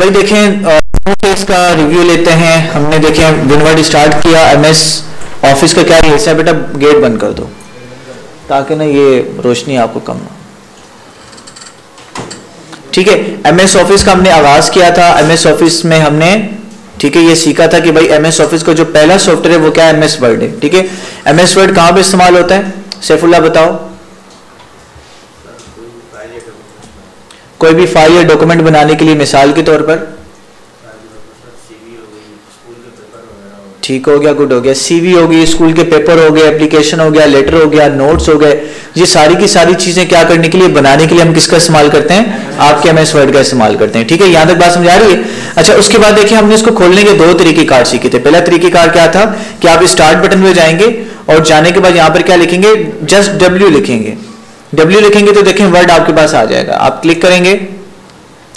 भाई देखें फेस का रिव्यू लेते हैं। हमने देखें विनवर्ड स्टार्ट किया एमएस ऑफ़िस का क्या है? बेटा गेट बंद कर दो। ताकि ना ये रोशनी आपको कम ना ठीक है एमएस ऑफ़िस का हमने आगाज़ किया था। एमएस ऑफ़िस में हमने, ठीक है, ये सीखा था कि भाई एमएस ऑफ़िस का जो पहला सॉफ्टवेयर है, वो क्या है? एमएस वर्ड है। ठीक है एमएस वर्ड कहाँ पे इस्तेमाल होता है? सैफुल्ला बताओ। कोई भी फ़ाइल या डॉक्यूमेंट बनाने के लिए मिसाल के तौर पर? ठीक हो गया गुड हो गया। सीवी हो गई स्कूल के पेपर हो गए एप्लीकेशन हो गया लेटर हो गया नोट्स हो गए। ये सारी की सारी चीज़ें क्या करने के लिए, बनाने के लिए हम किसका इस्तेमाल करते हैं? आपके एम एस वर्ड का इस्तेमाल करते हैं। ठीक है, यहाँ तक बात समझा रही है? अच्छा उसके बाद देखिए, हमने इसको खोलने के दो तरीके कार सीखे थे। पहला तरीके कार क्या था? कि आप स्टार्ट बटन पे जाएँगे और जाने के बाद यहाँ पर क्या लिखेंगे? जस्ट डब्ल्यू लिखेंगे। डब्ल्यू लिखेंगे तो देखें वर्ड आपके पास आ जाएगा। आप क्लिक करेंगे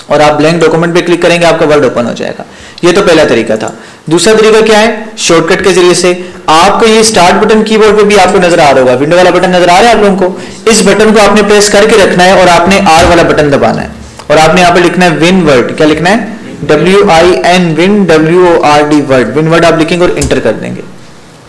और आप ब्लैंक डॉक्यूमेंट पे क्लिक करेंगे, आपका वर्ड ओपन हो जाएगा। ये तो पहला तरीका था। दूसरा तरीका क्या है? शॉर्टकट के ज़रिए से। आपको ये स्टार्ट बटन कीबोर्ड पे भी आपको नज़र आ रहा होगा। विंडो वाला बटन नज़र आ रहा है आप लोगों को? इस बटन को आपने प्रेस करके रखना है और आपने आर वाला बटन दबाना है। और आपने यहाँ पे लिखना है विन वर्ड क्या लिखना है? W I N win W R D word win word आप लिखेंगे और इंटर कर देंगे।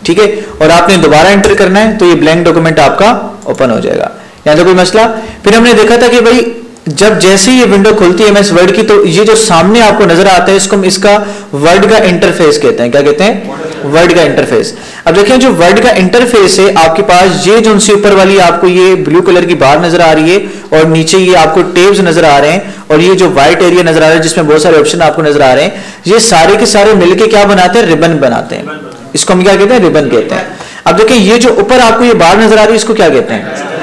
ठीक है? और आपने दोबारा एंटर करना है तो ये ब्लैंक डॉक्यूमेंट आपका ओपन हो जाएगा। यहाँ तो कोई मसला? फिर हमने देखा था कि भाई, जब जैसे ही ये विंडो खुलती है एमएस वर्ड की तो ये जो सामने आपको नज़र आता है, इसको हम इसका वर्ड का इंटरफेस कहते हैं। क्या कहते हैं? वर्ड का इंटरफेस अब देखें, जो वर्ड का इंटरफेस है, आपके पास ये जो उनसे ऊपर वाली आपको ये ब्लू कलर की बार नज़र आ रही है, और नीचे ये आपको टेब्स नज़र आ रहे हैं, और ये जो व्हाइट एरिया नज़र आ रहा है, जिसमें बहुत सारे ऑप्शन आपको नज़र आ रहे हैं, ये सारे के सारे मिलके क्या बनाते हैं? रिबन बनाते हैं। इसको हम क्या कहते हैं? रिबन कहते हैं। अब देखें, ये जो ऊपर आपको ये बार नज़र आ रही है, इसको क्या कहते हैं?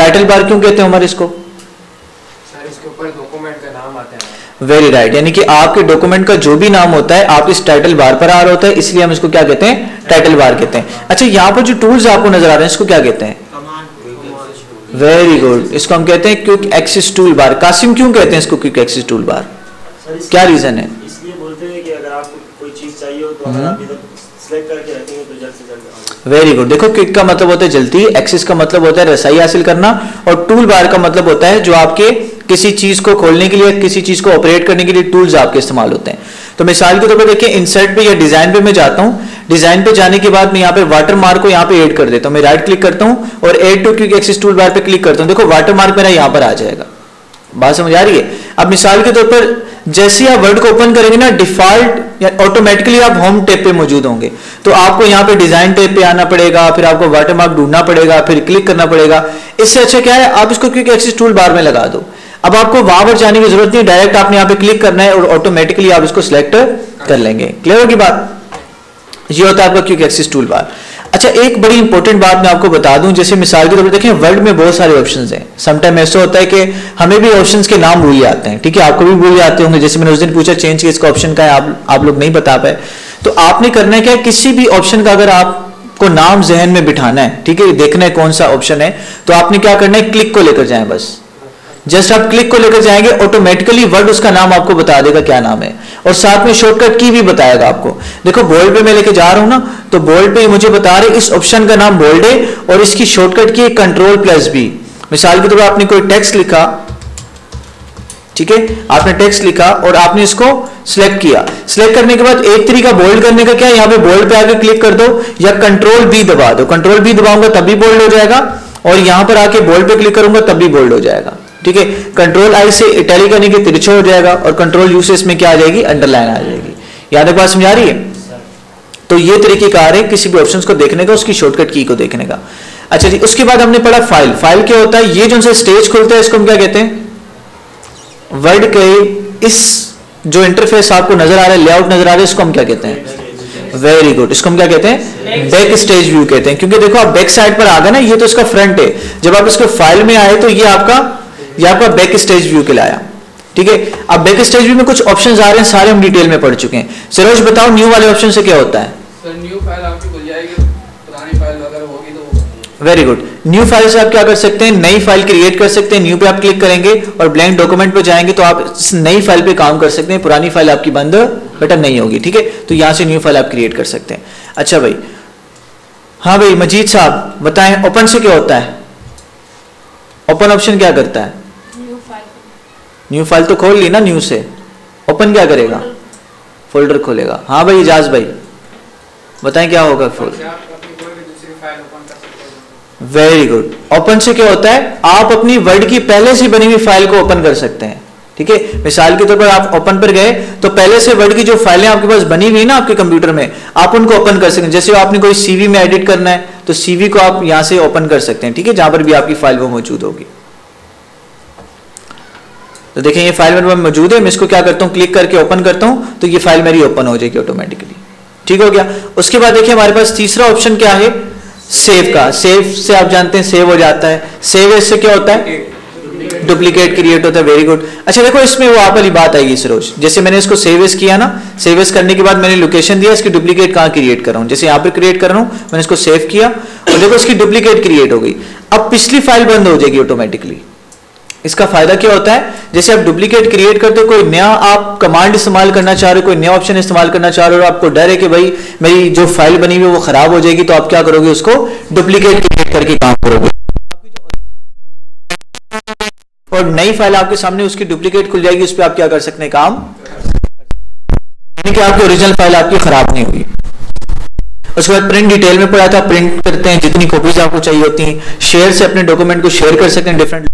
टाइटल बार क्यों कहते हैं हमारे इसको? वेरी राइट यानी कि आपके डॉक्यूमेंट का जो भी नाम होता है आप इस टाइटल बार पर आ रहा होता है इसलिए हम इसको क्या कहते हैं? टाइटल बार कहते हैं। अच्छा यहाँ पर जो टूल्स आपको नज़र आ रहे हैं इसको क्या कहते हैं? वेरी गुड इसको हम कहते हैं क्विक एक्सिस टूल बार कासिम क्यों कहते हैं इसको क्विक एक्सिस टूल बार क्या रीजन है? इसलिए बोलते हैं कि अगर आपको कोई चीज़ चाहिए हो तो आप सिलेक्ट करके रखेंगे तो जल्द से जल्द वेरी गुड देखो क्विक का मतलब होता है जल्दी एक्सिस का मतलब होता है रसाई हासिल करना, और टूल बार का मतलब होता है जो आपके किसी चीज़ को खोलने के लिए, किसी चीज़ को ऑपरेट करने के लिए टूल्स आपके इस्तेमाल होते हैं। तो मिसाल के तौर पर देखिए इंसर्ट पे या डिज़ाइन पे मैं जाता हूँ। डिज़ाइन पे जाने के बाद मैं यहाँ पे वाटर मार्क को यहाँ पे एड कर देता हूँ। मैं राइट क्लिक करता हूँ और add to quick access tool bar पे क्लिक करता हूँ। देखो वाटर मार्क मेरा यहाँ पर आ जाएगा। बात समझ आ रही है? अब मिसाल के तौर पर जैसे आप वर्ड को ओपन करेंगे ना, डिफ़ॉल्ट ऑटोमेटिकली आप होम टेप पे मौजूद होंगे। तो आपको यहाँ पे डिज़ाइन टेप पे आना पड़ेगा, फिर आपको वाटर मार्क ढूंढना पड़ेगा, फिर क्लिक करना पड़ेगा। इससे अच्छा क्या है, आप इसको क्विक एक्सिस टूल बार में लगा दो। अब आपको वहाँ पर जाने की ज़रूरत नहीं डायरेक्ट आपने यहाँ पे क्लिक करना है और ऑटोमेटिकली आप इसको सिलेक्ट कर लेंगे। क्लियर होगी बात? ये होता है आपका क्विक एक्सिस टूल बार अच्छा एक बड़ी इंपॉर्टेंट बात मैं आपको बता दूँ, जैसे मिसाल के तौर पर देखें वर्ड में बहुत सारे ऑप्शन हैं। समटाइम ऐसा होता है कि हमें भी ऑप्शंस के नाम भूल जाते हैं, ठीक है? आपको भी भूल जाते होंगे। जैसे मैंने उस दिन पूछा चेंज किसका ऑप्शन का है, आप आप लोग नहीं बता पाए। तो आपने करना है क्या? किसी भी ऑप्शन का अगर आपको नाम जहन में बिठाना है, ठीक है? देखना है कौन सा ऑप्शन है तो आपने क्या करना है? क्लिक को लेकर जाए बस। जस्ट आप क्लिक को लेकर जाएँगे ऑटोमेटिकली वर्ड उसका नाम आपको बता देगा क्या नाम है। और साथ में शॉर्टकट की भी बताएगा आपको। देखो बोल्ड पे मैं लेके जा रहा हूँ ना तो बोल्ड पे मुझे बता रहे, इस ऑप्शन का नाम बोल्ड है और इसकी शॉर्टकट की कंट्रोल प्लस बी मिसाल के तौर पर आपने कोई टेक्स्ट लिखा, ठीक है? आपने टेक्स्ट लिखा और आपने इसको सिलेक्ट किया। सिलेक्ट करने के बाद एक तरीका बोल्ड करने का क्या यहाँ पे बोल्ड पे आके क्लिक कर दो या कंट्रोल बी दबा दो। कंट्रोल बी दबाऊँगा तब भी बोल्ड हो जाएगा और यहाँ पर आके बोल्ड पे क्लिक करूँगा तब भी बोल्ड हो जाएगा। ठीक है? कंट्रोल आई से इटैली करने के तिरछा हो जाएगा और कंट्रोल यू से इसमें क्या आ जाएगी? अंडरलाइन आ जाएगी। याद तक बात समझा रही है? तो ये तरीके कार है किसी भी ऑप्शन को देखने का, उसकी शॉर्टकट की को देखने का। अच्छा जी, उसके बाद हमने पढ़ा फ़ाइल फ़ाइल क्या होता है? ये जो उनसे स्टेज खुलता है, इसको हम क्या कहते हैं? वर्ड के इस जो इंटरफेस आपको नज़र आ रहा है लेआउट नज़र आ रहा है, इसको हम क्या कहते हैं? वेरी गुड इसको हम क्या कहते हैं? बैक स्टेज व्यू कहते हैं। क्योंकि देखो, आप बैक साइड पर आ गए ना, ये तो इसका फ्रंट है। जब आप इसको फ़ाइल में आए तो ये आपका ये आपका बैक स्टेज व्यू के लाया ठीक है? अब बैक स्टेज व्यू में कुछ ऑप्शन आ रहे हैं सारे हम डिटेल में पढ़ चुके हैं। सरोज बताओ न्यू वाले ऑप्शन से क्या होता है? वेरी गुड न्यू फ़ाइल से आप क्या कर सकते हैं? नई फ़ाइल क्रिएट कर सकते हैं न्यू पे आप क्लिक करेंगे और ब्लैंक डॉक्यूमेंट पे जाएँगे तो आप नई फ़ाइल पे काम कर सकते हैं। पुरानी फ़ाइल आपकी बंद बटन नहीं होगी ठीक है? तो यहाँ से न्यू फ़ाइल आप क्रिएट कर सकते हैं। अच्छा भाई। हाँ भाई मजीद साहब बताएँ ओपन से क्या होता है? ओपन ऑप्शन क्या करता है? न्यू फ़ाइल तो खोल ली ना न्यू से। ओपन क्या करेगा? फोल्डर खोलेगा। हाँ भाई, इजाज भाई। बताएँ क्या होगा फोल्डर वेरी गुड ओपन से क्या होता है? आप अपनी वर्ड की पहले से बनी हुई फ़ाइल को ओपन कर सकते हैं। ठीक है? मिसाल के तौर पर आप ओपन पर गए तो पहले से वर्ड की जो फाइलें आपके पास बनी हुई ना आपके कंप्यूटर में, आप उनको ओपन कर सकते हैं। जैसे आपने कोई सीवी में एडिट करना है तो सीवी को आप यहाँ से ओपन कर सकते हैं। ठीक है? जहाँ पर भी आपकी फ़ाइल वो मौजूद होगी। तो देखें, ये फ़ाइल मेरे पास मौजूद है, मैं इसको क्या करता हूँ क्लिक करके ओपन करता हूँ तो ये फ़ाइल मेरी ओपन हो जाएगी ऑटोमेटिकली ठीक हो गया? उसके बाद देखिए, हमारे पास तीसरा ऑप्शन क्या है? सेव का। सेव से आप जानते हैं सेव हो जाता है। सेव इससे क्या होता है? डुप्लीकेट क्रिएट होता है। वेरी गुड अच्छा देखो, इसमें वो आप वाली बात आएगी, सरोज। जैसे मैंने इसको सेव किया ना सेव करने के बाद मैंने लोकेशन दिया, इसकी डुप्लीकेट कहाँ क्रिएट कर रहा हूँ? जैसे यहाँ पर क्रिएट कर रहा हूँ, मैंने इसको सेव किया, और देखो, इसकी डुप्लीकेट क्रिएट हो गई। अब पिछली फ़ाइल बंद हो जाएगी ऑटोमेटिकली इसका फ़ायदा क्या होता है? जैसे आप डुप्लीकेट क्रिएट करते हो, कोई नया आप कमांड इस्तेमाल करना चाह रहे हो, कोई नया ऑप्शन इस्तेमाल करना चाह रहे हो आपको डर है कि भाई मेरी जो फ़ाइल बनी हुई है वो खराब हो जाएगी तो आप क्या करोगे उसको? डुप्लीकेट क्रिएट करके काम करोगे। और नई फ़ाइल आपके सामने उसकी डुप्लीकेट खुल जाएगी, उस पर आप क्या कर सकते हैं काम? कि आपकी ओरिजिनल फ़ाइल आपकी खराब नहीं हुई। उसके बाद प्रिंट डिटेल में पढ़ा था प्रिंट करते हैं, जितनी कॉपीज आपको चाहिए होती हैं शेयर से अपने डॉक्यूमेंट को शेयर कर सकते हैं डिफरेंट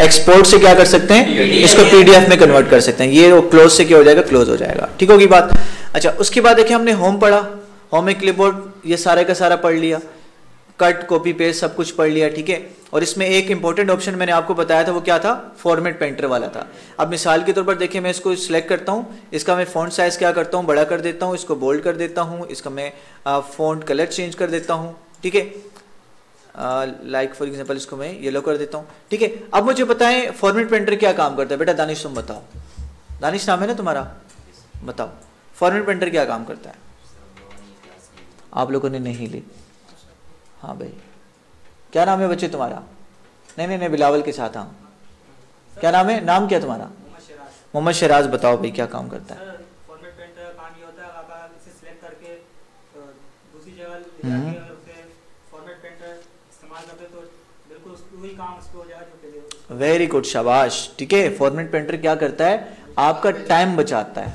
एक्सपोर्ट से क्या कर सकते हैं? इसको पीडीएफ में कन्वर्ट कर सकते हैं। ये क्लोज से क्या हो जाएगा? क्लोज हो जाएगा। ठीक होगी बात? अच्छा उसके बाद देखिए हमने होम पढ़ा। होम में क्लिपबोर्ड ये सारे का सारा पढ़ लिया। कट कॉपी पेस्ट सब कुछ पढ़ लिया ठीक है? और इसमें एक इंपॉर्टेंट ऑप्शन मैंने आपको बताया था वो क्या था? फॉर्मेट पेंटर वाला था। अब मिसाल के तौर पर देखिए मैं इसको सिलेक्ट करता हूँ। इसका मैं फॉन्ट साइज़ क्या करता हूँ? बड़ा कर देता हूँ इसको बोल्ड कर देता हूँ। इसका मैं फॉन्ट कलर चेंज कर देता हूँ। ठीक है? लाइक फॉर एग्ज़ाम्पल इसको मैं येलो कर देता हूँ। ठीक है अब मुझे बताएँ फॉर्मेट पेंटर क्या काम करता है। बेटा दानिश तुम बताओ। दानिश नाम है ना तुम्हारा? बताओ। फॉर्मेट पेंटर क्या काम करता है? आप लोगों ने नहीं ली। हाँ भाई। क्या नाम है बच्चे तुम्हारा? नहीं नहीं नहीं बिलावल के साथ हाँ। क्या नाम है? नाम क्या तुम्हारा? मोहम्मद शराज। बताओ भाई क्या काम करता है? हम्म। वेरी गुड शाबाश ठीक है? फॉर्मेट पेंटर क्या करता है? आपका टाइम बचाता है।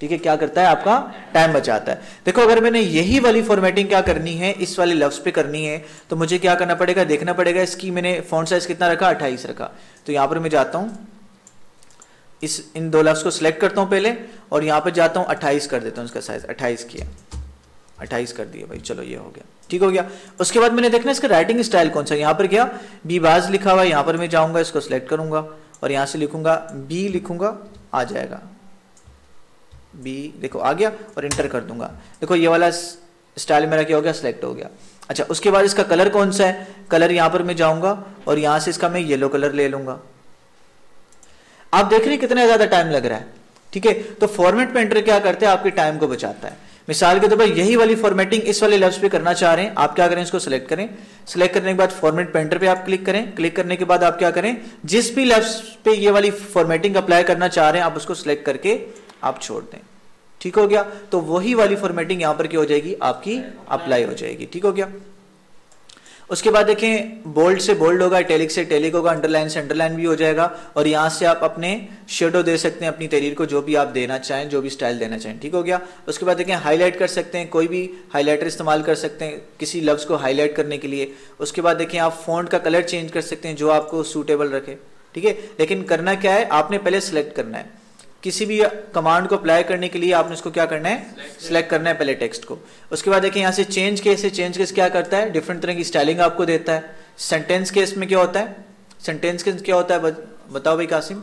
ठीक है? क्या करता है? आपका टाइम बचाता है। देखो, अगर मैंने यही वाली फॉर्मेटिंग क्या करनी है, इस वाले लफ्ज पे करनी है तो मुझे क्या करना पड़ेगा? देखना पड़ेगा इसकी मैंने फॉन्ट साइज़ कितना रखा? अट्ठाईस रखा। तो यहाँ पर मैं जाता हूँ। इस, इन दो लफ्ज को सिलेक्ट करता हूँ पहले, और यहाँ पर जाता हूँ, अट्ठाईस कर देता हूँ इसका साइज़ अट्ठाईस किया। अट्ठाईस कर दिया भाई, चलो ये हो गया। ठीक हो गया। उसके बाद मैंने देखना इसका राइटिंग स्टाइल कौन सा यहाँ पर क्या? बी बाज लिखा हुआ यहाँ पर मैं जाऊँगा, इसको सिलेक्ट करूँगा और यहाँ से लिखूँगा बी लिखूँगा, आ जाएगा। बी देखो, आ गया और इंटर कर दूँगा। देखो, ये वाला स्टाइल मेरा क्या हो गया? सिलेक्ट हो गया। अच्छा उसके बाद इसका कलर कौन सा है? कलर यहाँ पर मैं जाऊँगा और यहाँ से इसका मैं येलो कलर ले लूँगा। आप देख रहे हैं कितना ज़्यादा टाइम लग रहा है। ठीक है? तो फॉर्मेट पेंटर क्या करते हैं? आपके टाइम को बचाता है। मिसाल के तौर पर यही वाली फॉर्मेटिंग इस वाले लफ्ज पे करना चाह रहे हैं। आप क्या करें इसको सिलेक्ट करें। सिलेक्ट करने के बाद फॉर्मेट पेंटर पे आप क्लिक करें। क्लिक करने के बाद आप क्या करें, जिस भी लफ्ज पे ये वाली फॉर्मेटिंग अप्लाई करना चाह रहे हैं, आप उसको सिलेक्ट करके आप छोड़ दें। ठीक हो गया? तो वही वाली फॉर्मेटिंग यहाँ पर क्या हो जाएगी, आपकी अप्लाई हो जाएगी। ठीक हो गया? उसके बाद देखें बोल्ड से बोल्ड होगा टेलिक से टेलिक होगा अंडरलाइन से अंडरलाइन भी हो जाएगा, और यहाँ से आप अपने शेडो दे सकते हैं, अपनी तरीर को जो भी आप देना चाहें, जो भी स्टाइल देना चाहें, ठीक हो गया? उसके बाद देखें हाईलाइट कर सकते हैं, कोई भी हाईलाइटर इस्तेमाल कर सकते हैं, किसी लफ्ज को हाईलाइट करने के लिए। उसके बाद देखें, आप फ़ोन का कलर चेंज कर सकते हैं, जो आपको सूटेबल रखे, ठीक है? लेकिन करना क्या है, आपने पहले सेलेक्ट करना है। किसी भी कमांड को अप्लाई करने के लिए आपने इसको क्या करना है? सिलेक्ट करना है पहले टेक्स्ट को। उसके बाद देखिए यहाँ से चेंज केस से चेंज केस क्या करता है? डिफरेंट तरह की स्टाइलिंग आपको देता है। सेंटेंस केस में क्या होता है? सेंटेंस केस क्या होता है? बताओ भाई कासिम।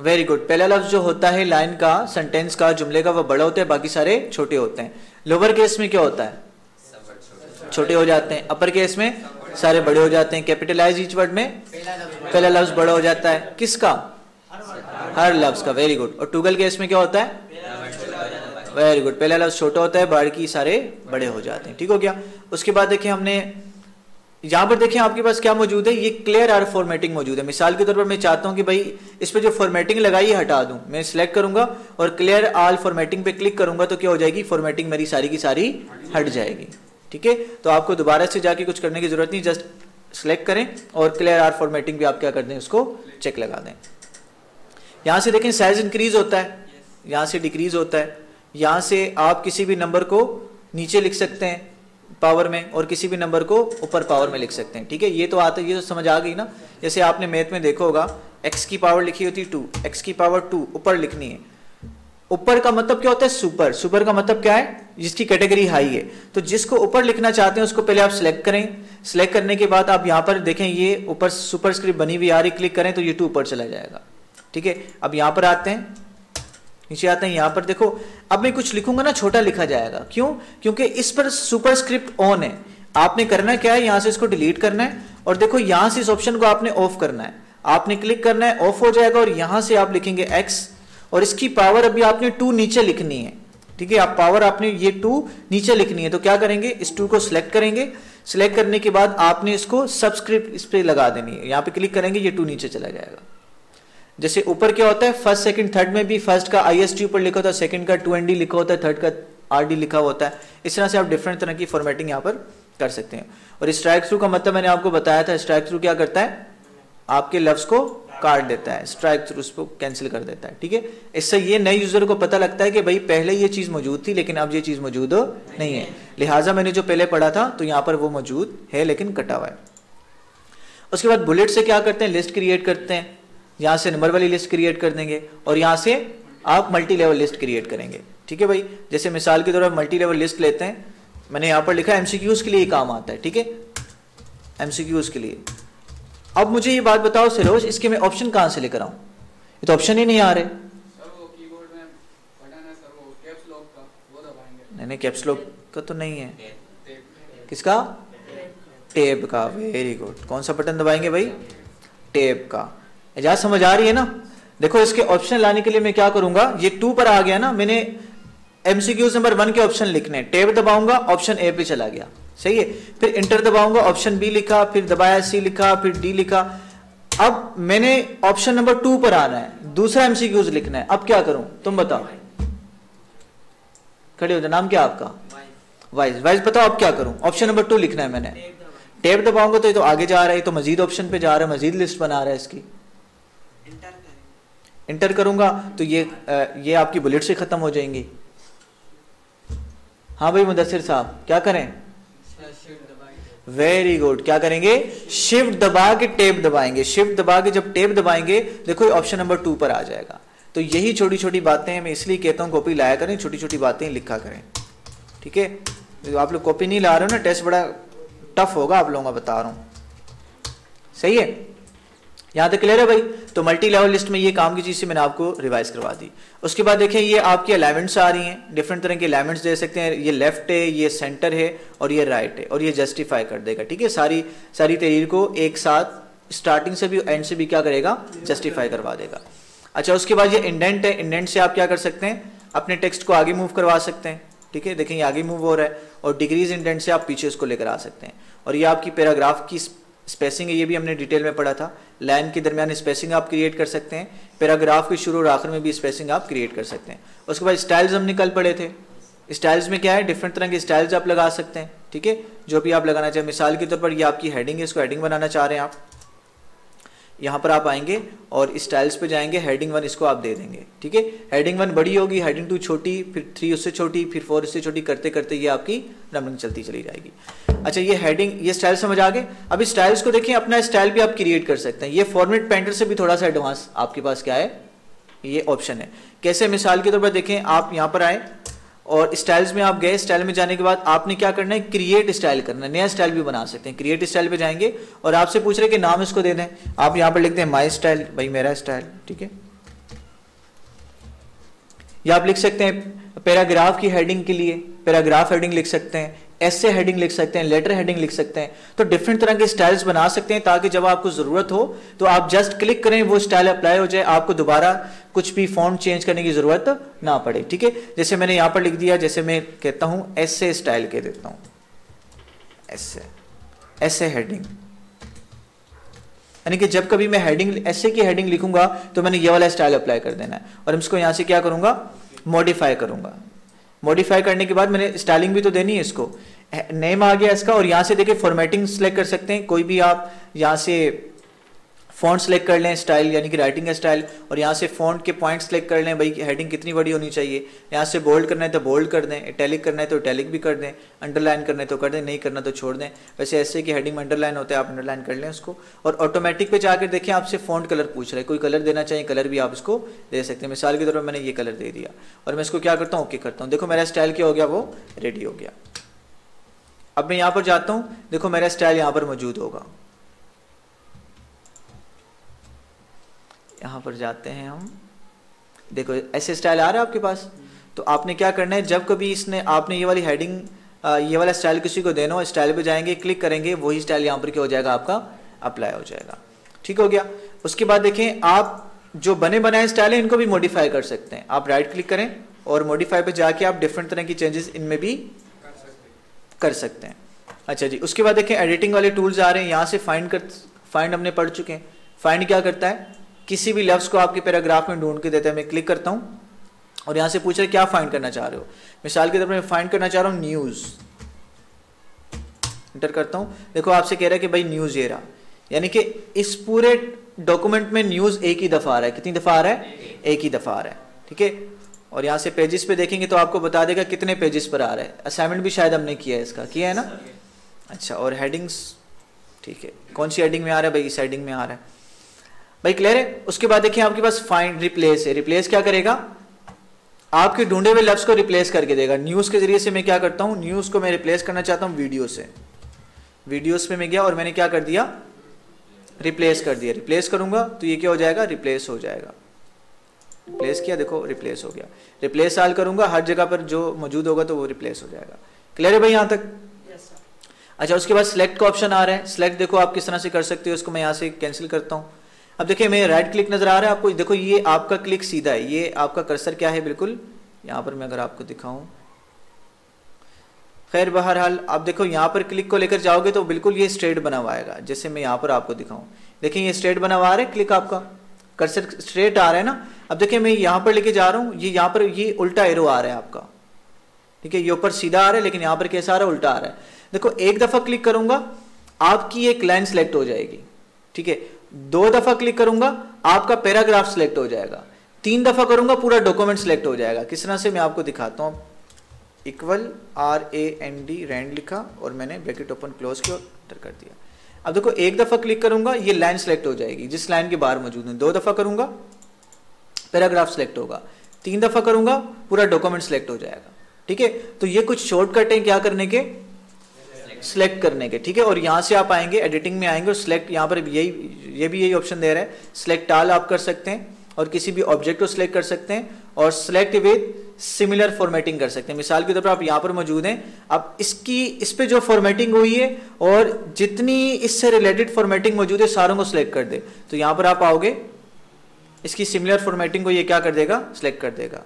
वेरी गुड पहला लफ्ज जो होता है लाइन का सेंटेंस का जुमले का वह बड़ा होता है बाकी सारे छोटे होते हैं। लोअर केस में क्या होता है? छोटे। हो जाते हैं। अपर केस में सारे बड़े हो जाते हैं। कैपिटलाइज ईच वर्ड में। पहला लफ्ज बड़ा हो जाता है। किसका? हर लफ्ज का। वेरी गुड और टूगल केस में क्या होता है? वेरी गुड पहला लफ्ज छोटा होता है। बाकी सारे बड़े हो जाते हैं। ठीक हो गया? उसके बाद देखिए हमने, यहाँ पर देखें आपके पास क्या मौजूद है? ये क्लियर आर फॉर्मेटिंग मौजूद है। मिसाल के तौर पर मैं चाहता हूँ कि भाई, इस पे जो फॉर्मेटिंग लगाई है, हटा दूँ। मैं सिलेक्ट करूँगा और क्लियर आल फॉर्मेटिंग पे क्लिक करूँगा तो क्या हो जाएगी? फॉर्मेटिंग मेरी सारी की सारी हट जाएगी। ठीक है? तो आपको दोबारा से जाके कुछ करने की ज़रूरत नहीं जस्ट सेलेक्ट करें और क्लियर आर फॉर्मेटिंग भी आप क्या कर दें, उसको चेक लगा दें। यहाँ से देखें साइज़ इंक्रीज होता है। यहाँ से डिक्रीज होता है। यहाँ से आप किसी भी नंबर को नीचे लिख सकते हैं पावर में और किसी भी नंबर को ऊपर पावर में लिख सकते हैं। ठीक है? ये तो आता है, ये तो समझ आ गई ना? जैसे आपने मैथ में देखा होगा एक्स की पावर लिखी होती है टू एक्स की पावर टू ऊपर लिखनी है। ऊपर का मतलब क्या होता है? सुपर। सुपर का मतलब क्या है? जिसकी कैटेगरी हाई है। तो जिसको ऊपर लिखना चाहते हैं, उसको पहले आप सिलेक्ट करें। सिलेक्ट करने के बाद आप यहाँ पर देखें, ये ऊपर सुपर स्क्रिप्ट बनी हुई आ रही क्लिक करें तो ये टू ऊपर चला जाएगा। ठीक है? अब यहाँ पर आते हैं। नीचे आते हैं, यहाँ पर देखो, अब मैं कुछ लिखूँगा ना, छोटा लिखा जाएगा। क्यों? क्योंकि इस पर सुपर स्क्रिप्ट ऑन है। आपने करना क्या है? यहाँ से इसको डिलीट करना है। और देखो, यहाँ से इस ऑप्शन को आपने ऑफ़ करना है। आपने क्लिक करना है ऑफ़ हो जाएगा और यहाँ से आप लिखेंगे एक्स और इसकी पावर अभी आपने टू नीचे लिखनी है। ठीक है, आप पावर आपने ये टू नीचे लिखनी है तो क्या करेंगे? इस टू को सिलेक्ट करेंगे। सिलेक्ट करने के बाद आपने इसको सबस्क्रिप्ट इस पर लगा देनी है। यहाँ पे क्लिक करेंगे, ये टू नीचे चला जाएगा। जैसे ऊपर क्या होता है? फ़र्स्ट सेकंड थर्ड में भी फ़र्स्ट का आई एस टी ऊपर लिखा होता है सेकंड का टू लिखा होता है थर्ड का आर डी लिखा होता है। इस तरह से आप डिफरेंट तरह की फॉर्मेटिंग यहाँ पर कर सकते हैं। और स्ट्राइक थ्रू का मतलब मैंने आपको बताया था स्ट्राइक थ्रू क्या करता है? आपके लफ्ज को काट देता है स्ट्राइक थ्रू उसको कैंसिल कर देता है, ठीक है? इससे ये नए यूज़र को पता लगता है कि भाई पहले ये चीज़ मौजूद थी, लेकिन अब ये चीज़ मौजूद नहीं है। लिहाजा मैंने जो पहले पढ़ा था तो यहाँ पर वो मौजूद है, लेकिन कटा हुआ है। उसके बाद बुलेट से क्या करते हैं? लिस्ट क्रिएट करते हैं। यहाँ से नंबर वाली लिस्ट क्रिएट कर देंगे, और यहाँ से आप मल्टी लेवल लिस्ट क्रिएट करेंगे, ठीक है भाई? जैसे मिसाल के तौर पर मल्टी लेवल लिस्ट लेते हैं, मैंने यहाँ पर लिखा एमसीक्यूज के लिए काम आता है, ठीक है? एमसीक्यूज के लिए। अब मुझे ये बात बताओ सरोज इसके मैं ऑप्शन कहाँ से लेकर आऊँ? ये तो ऑप्शन ही नहीं आ रहे। नहीं नहीं कैप्स लॉक का तो नहीं है। किसका? टेब का वेरी गुड कौन सा बटन दबाएँगे भाई? टेब का। एजाज समझ आ रही है ना? देखो इसके ऑप्शन लाने के लिए मैं क्या करूँगा? ये टू पर आ गया ना मैंने एमसीक्यूज नंबर वन के ऑप्शन लिखने टेब दबाऊँगा ऑप्शन ए पे चला गया। सही है। फिर इंटर दबाऊँगा ऑप्शन बी लिखा फिर दबाया सी लिखा फिर डी लिखा। अब मैंने ऑप्शन नंबर टू पर आना है दूसरा एमसीक्यूज लिखना है। अब क्या करूँ? तुम बताओ। खड़े हो जाए नाम क्या आपका? वाइज वाइज बताओ अब क्या करूँ? ऑप्शन नंबर टू लिखना है मैंने। टेब दबाऊँगा तो ये तो आगे जा रहा है तो मजीद ऑप्शन पे जा रहा है मजीद लिस्ट बना रहा है इसकी। इंटर करूँगा तो ये ये आपकी बुलेट से खत्म हो जाएँगी। हाँ भाई मुदसर साहब क्या करें? वेरी गुड क्या करेंगे? शिफ्ट दबा के टेप दबाएँगे। शिफ्ट दबा के जब टेप दबाएँगे, देखो ऑप्शन नंबर टू पर आ जाएगा। तो यही छोटी छोटी बातें मैं इसलिए कहता हूँ कॉपी लाया करें छोटी छोटी बातें लिखा करें। ठीक है? तो आप लोग कॉपी नहीं ला रहे हो ना टेस्ट बड़ा टफ होगा, आप लोगों का बता रहा हूँ। सही है? यहाँ तक क्लियर है भाई? तो मल्टी लेवल लिस्ट में ये काम की चीज़ से मैंने आपको रिवाइज करवा दी। उसके बाद देखें, ये आपकी अलाइनमेंट्स आ रही हैं। डिफरेंट तरह के अलाइनमेंट्स दे सकते हैं। ये लेफ़्ट है, ये सेंटर है और ये राइट है और ये जस्टिफाई कर देगा, ठीक है? सारी सारी तहरीर को एक साथ स्टार्टिंग से भी एंड से भी क्या करेगा? जस्टिफाई करवा देगा। अच्छा उसके बाद ये इंडेंट है। इंडेंट से आप क्या कर सकते हैं? अपने टेक्स्ट को आगे मूव करवा सकते हैं, ठीक है? देखें, ये आगे मूव हो रहा है और डिग्रीज इंडेंट से आप पीछे उसको लेकर आ सकते हैं। और ये आपकी पैराग्राफ की स्पेसिंग है, ये भी हमने डिटेल में पढ़ा था। लाइन के दरमियान स्पेसिंग आप क्रिएट कर सकते हैं। पैराग्राफ के शुरू और आखिर में भी स्पेसिंग आप क्रिएट कर सकते हैं। उसके बाद स्टाइल्स हमने कल पढ़े थे। स्टाइल्स में क्या है? डिफरेंट तरह के स्टाइल्स आप लगा सकते हैं, ठीक है? जो भी आप लगाना चाहें। मिसाल के तौर पर ये आपकी हेडिंग है, इसको हेडिंग बनाना चाह रहे हैं आप। यहाँ पर आप आएँगे और स्टाइल्स पे जाएँगे हेडिंग वन इसको आप दे देंगे, ठीक है? हेडिंग वन बड़ी होगी हेडिंग टू छोटी, फिर थ्री उससे छोटी, फिर फोर उससे छोटी करते करते ये आपकी नंबरिंग चलती चली जाएगी। अच्छा ये हेडिंग ये स्टाइल समझ आ गए? अभी स्टाइल्स को देखिए अपना स्टाइल भी आप क्रिएट कर सकते हैं। ये फॉर्मेट पेंटर से भी थोड़ा सा एडवांस आपके पास क्या है? ये ऑप्शन है। कैसे? मिसाल के तौर पर देखें, आप यहाँ पर आए और स्टाइल्स में आप गए। स्टाइल में जाने के बाद आपने क्या करना है? क्रिएट स्टाइल करना है। नया स्टाइल भी बना सकते हैं। क्रिएट स्टाइल पे जाएँगे और आपसे पूछ रहे कि नाम इसको दे दें। आप यहाँ पर लिखते हैं माई स्टाइल भाई मेरा स्टाइल ठीक है? या आप लिख सकते हैं, पैराग्राफ की हेडिंग के लिए, पैराग्राफ हेडिंग लिख सकते हैं ऐसे हेडिंग लिख सकते हैं लेटर हेडिंग लिख सकते हैं। तो डिफरेंट तरह के स्टाइल्स बना सकते हैं ताकि जब आपको ज़रूरत हो तो आप जस्ट क्लिक करें, वो स्टाइल अप्लाई हो जाए, आपको दोबारा कुछ भी फॉन्ट चेंज करने की ज़रूरत ना पड़े, ठीक है? जैसे मैंने यहाँ पर लिख दिया, जैसे मैं कहता हूँ ऐसे स्टाइल कह देता हूँ। ऐसे ऐसे हेडिंग यानी कि जब कभी मैं हेडिंग ऐसे की हेडिंग लिखूँगा तो मैंने ये वाला स्टाइल अप्लाई कर देना है। और इसको यहाँ से क्या करूँगा? मॉडिफाई करूँगा। मॉडिफाई करने के बाद मैंने स्टाइलिंग भी तो देनी है इसको। नेम आ गया इसका और यहाँ से देखिए फॉर्मेटिंग सेलेक्ट कर सकते हैं। कोई भी आप यहाँ से फॉन्ट सेलेक्ट कर लें स्टाइल यानी कि राइटिंग का स्टाइल और यहाँ से फॉन्ट के पॉइंट सेलेक्ट कर लें, भाई हेडिंग कितनी बड़ी होनी चाहिए। यहाँ से बोल्ड करना है तो बोल्ड कर दें इटैलिक करना है तो इटैलिक भी कर दें अंडरलाइन करना है तो कर दें, नहीं करना तो छोड़ दें। वैसे ऐसे कि हेडिंग में अंडरलाइन होता है, आप अंडरलाइन कर लें उसको। और ऑटोमेटिक पे जाकर देखें, आपसे फॉन्ट कलर पूछ रहा है। कोई कलर देना चाहिए कलर भी आप उसको दे सकते हैं। मिसाल के तौर पर मैंने ये कलर दे दिया। और मैं इसको क्या करता हूँ? ओके करता हूँ। देखो, मेरा स्टाइल क्या हो गया? वो रेडी हो गया। अब मैं यहाँ पर जाता हूँ। देखो, मेरा स्टाइल यहाँ पर मौजूद होगा। यहाँ पर जाते हैं हम। देखो, ऐसे स्टाइल आ रहा है आपके पास? तो आपने क्या करना है? जब कभी इसने, आपने ये वाली हेडिंग ये वाला स्टाइल किसी को देना हो स्टाइल पे जाएँगे क्लिक करेंगे, वही स्टाइल यहाँ पर क्या हो जाएगा? आपका अप्लाई हो जाएगा। ठीक हो गया? उसके बाद देखें, आप जो बने बनाए स्टाइल है, इनको भी मॉडिफाई कर सकते हैं। आप राइट क्लिक करें और मॉडिफाई पे जाके आप डिफरेंट तरह की चेंजेस इनमें भी कर सकते हैं। अच्छा जी, उसके बाद देखें एडिटिंग वाले टूल्स आ रहे हैं। यहाँ से फाइंड कर फाइंड हमने पढ़ चुके हैं। फाइंड क्या करता है? किसी भी लफ्ज़ को आपके पैराग्राफ में ढूंढ के देते हैं। मैं क्लिक करता हूँ और यहाँ से पूछ रहे क्या फाइंड करना चाह रहे हो? मिसाल के तौर पर मैं फाइंड करना चाह रहा हूँ न्यूज़ इंटर करता हूँ। देखो आपसे कह रहा है कि भाई न्यूज़ ये रहा। यानी कि इस पूरे डॉक्यूमेंट में न्यूज़ एक ही दफ़ा आ रहा है। कितनी दफ़ा आ रहा है? एक ही दफ़ा आ रहा है। ठीक है? और यहाँ से पेजेस पे देखेंगे तो आपको बता देगा कितने पेजेस पर आ रहा है। असाइनमेंट भी शायद हमने किया है इसका। किया है ना? अच्छा और हेडिंग्स ठीक है। कौन सी हेडिंग में आ रहा है भाई? इस हेडिंग में आ रहा है। भाई क्लियर है? उसके बाद देखिए आपके पास फाइंड रिप्लेस है। रिप्लेस क्या करेगा? आपके ढूंढे हुए लफ्ज को रिप्लेस करके देगा। न्यूज़ के ज़रिए से मैं क्या करता हूँ? न्यूज़ को मैं रिप्लेस करना चाहता हूँ वीडियो से। वीडियोस पे मैं गया और मैंने क्या कर दिया? रिप्लेस कर दिया। रिप्लेस करूँगा तो ये क्या हो जाएगा? रिप्लेस हो जाएगा। रिप्लेस किया देखो रिप्लेस हो गया। रिप्लेस साल करूँगा हर जगह पर जो मौजूद होगा तो वो रिप्लेस हो जाएगा। क्लियर है भाई यहाँ तक? अच्छा उसके बाद सिलेक्ट का ऑप्शन आ रहा है। सिलेक्ट देखो आप किस तरह से कर सकते हो उसको मैं यहाँ से कैंसिल करता हूँ। अब देखिए मैं राइट क्लिक नज़र आ रहा है आपको। देखो, ये आपका क्लिक सीधा है। ये आपका कर्सर क्या है? बिल्कुल, यहाँ पर मैं अगर आपको दिखाऊँ। खैर, बहरहाल, आप देखो, यहाँ पर क्लिक को लेकर जाओगे तो बिल्कुल ये स्ट्रेट बना हुआ आएगा, जैसे मैं यहाँ पर आपको दिखाऊँ। देखिए, ये स्ट्रेट बना हुआ आ रहा है क्लिक आपका। कर्सर स्ट्रेट आ रहा है ना? अब देखिए, मैं यहाँ पर लेके जा रहा हूँ। ये यहाँ पर, ये उल्टा एरो आ रहा है आपका। ठीक है, ये ऊपर सीधा आ रहा है, लेकिन यहाँ पर कैसा आ रहा है? उल्टा आ रहा है। देखो, एक दफ़ा क्लिक करूँगा, आपकी एक लाइन सेलेक्ट हो जाएगी। ठीक है दो दफ़ा क्लिक करूँगा, आपका पैराग्राफ सिलेक्ट हो जाएगा। तीन दफ़ा करूँगा, पूरा डॉक्यूमेंट सिलेक्ट हो जाएगा। किस तरह से मैं आपको दिखाता हूँ? Equal R A N D rand लिखा और मैंने ब्रैकेट ओपन क्लोज किया कर दिया। अब देखो, एक दफ़ा क्लिक करूँगा, ये लाइन सेलेक्ट हो जाएगी, जिस लाइन के बाहर मौजूद है। दो दफ़ा करूँगा, पैराग्राफ सिलेक्ट होगा। तीन दफ़ा करूँगा, पूरा डॉक्यूमेंट सिलेक्ट हो जाएगा। ठीक है? तो ये कुछ शॉर्टकट है क्या करने के? सिलेक्ट करने के, ठीक है? और यहाँ से आप आएँगे एडिटिंग में आएँगे और सिलेक्ट यहाँ पर यही, ये भी यही ऑप्शन दे रहा है। सिलेक्ट आल आप कर सकते हैं और किसी भी ऑब्जेक्ट को सिलेक्ट कर सकते हैं और सिलेक्ट विद सिमिलर फॉर्मेटिंग कर सकते हैं। मिसाल के तौर पर आप यहाँ पर मौजूद हैं अब इसकी, इस पे जो फॉर्मेटिंग हुई है और जितनी इससे रिलेटेड फॉर्मेटिंग मौजूद है, सारों को सिलेक्ट कर दे। तो यहाँ पर आप आओगे, इसकी सिमिलर फॉर्मेटिंग को ये क्या कर देगा? सिलेक्ट कर देगा।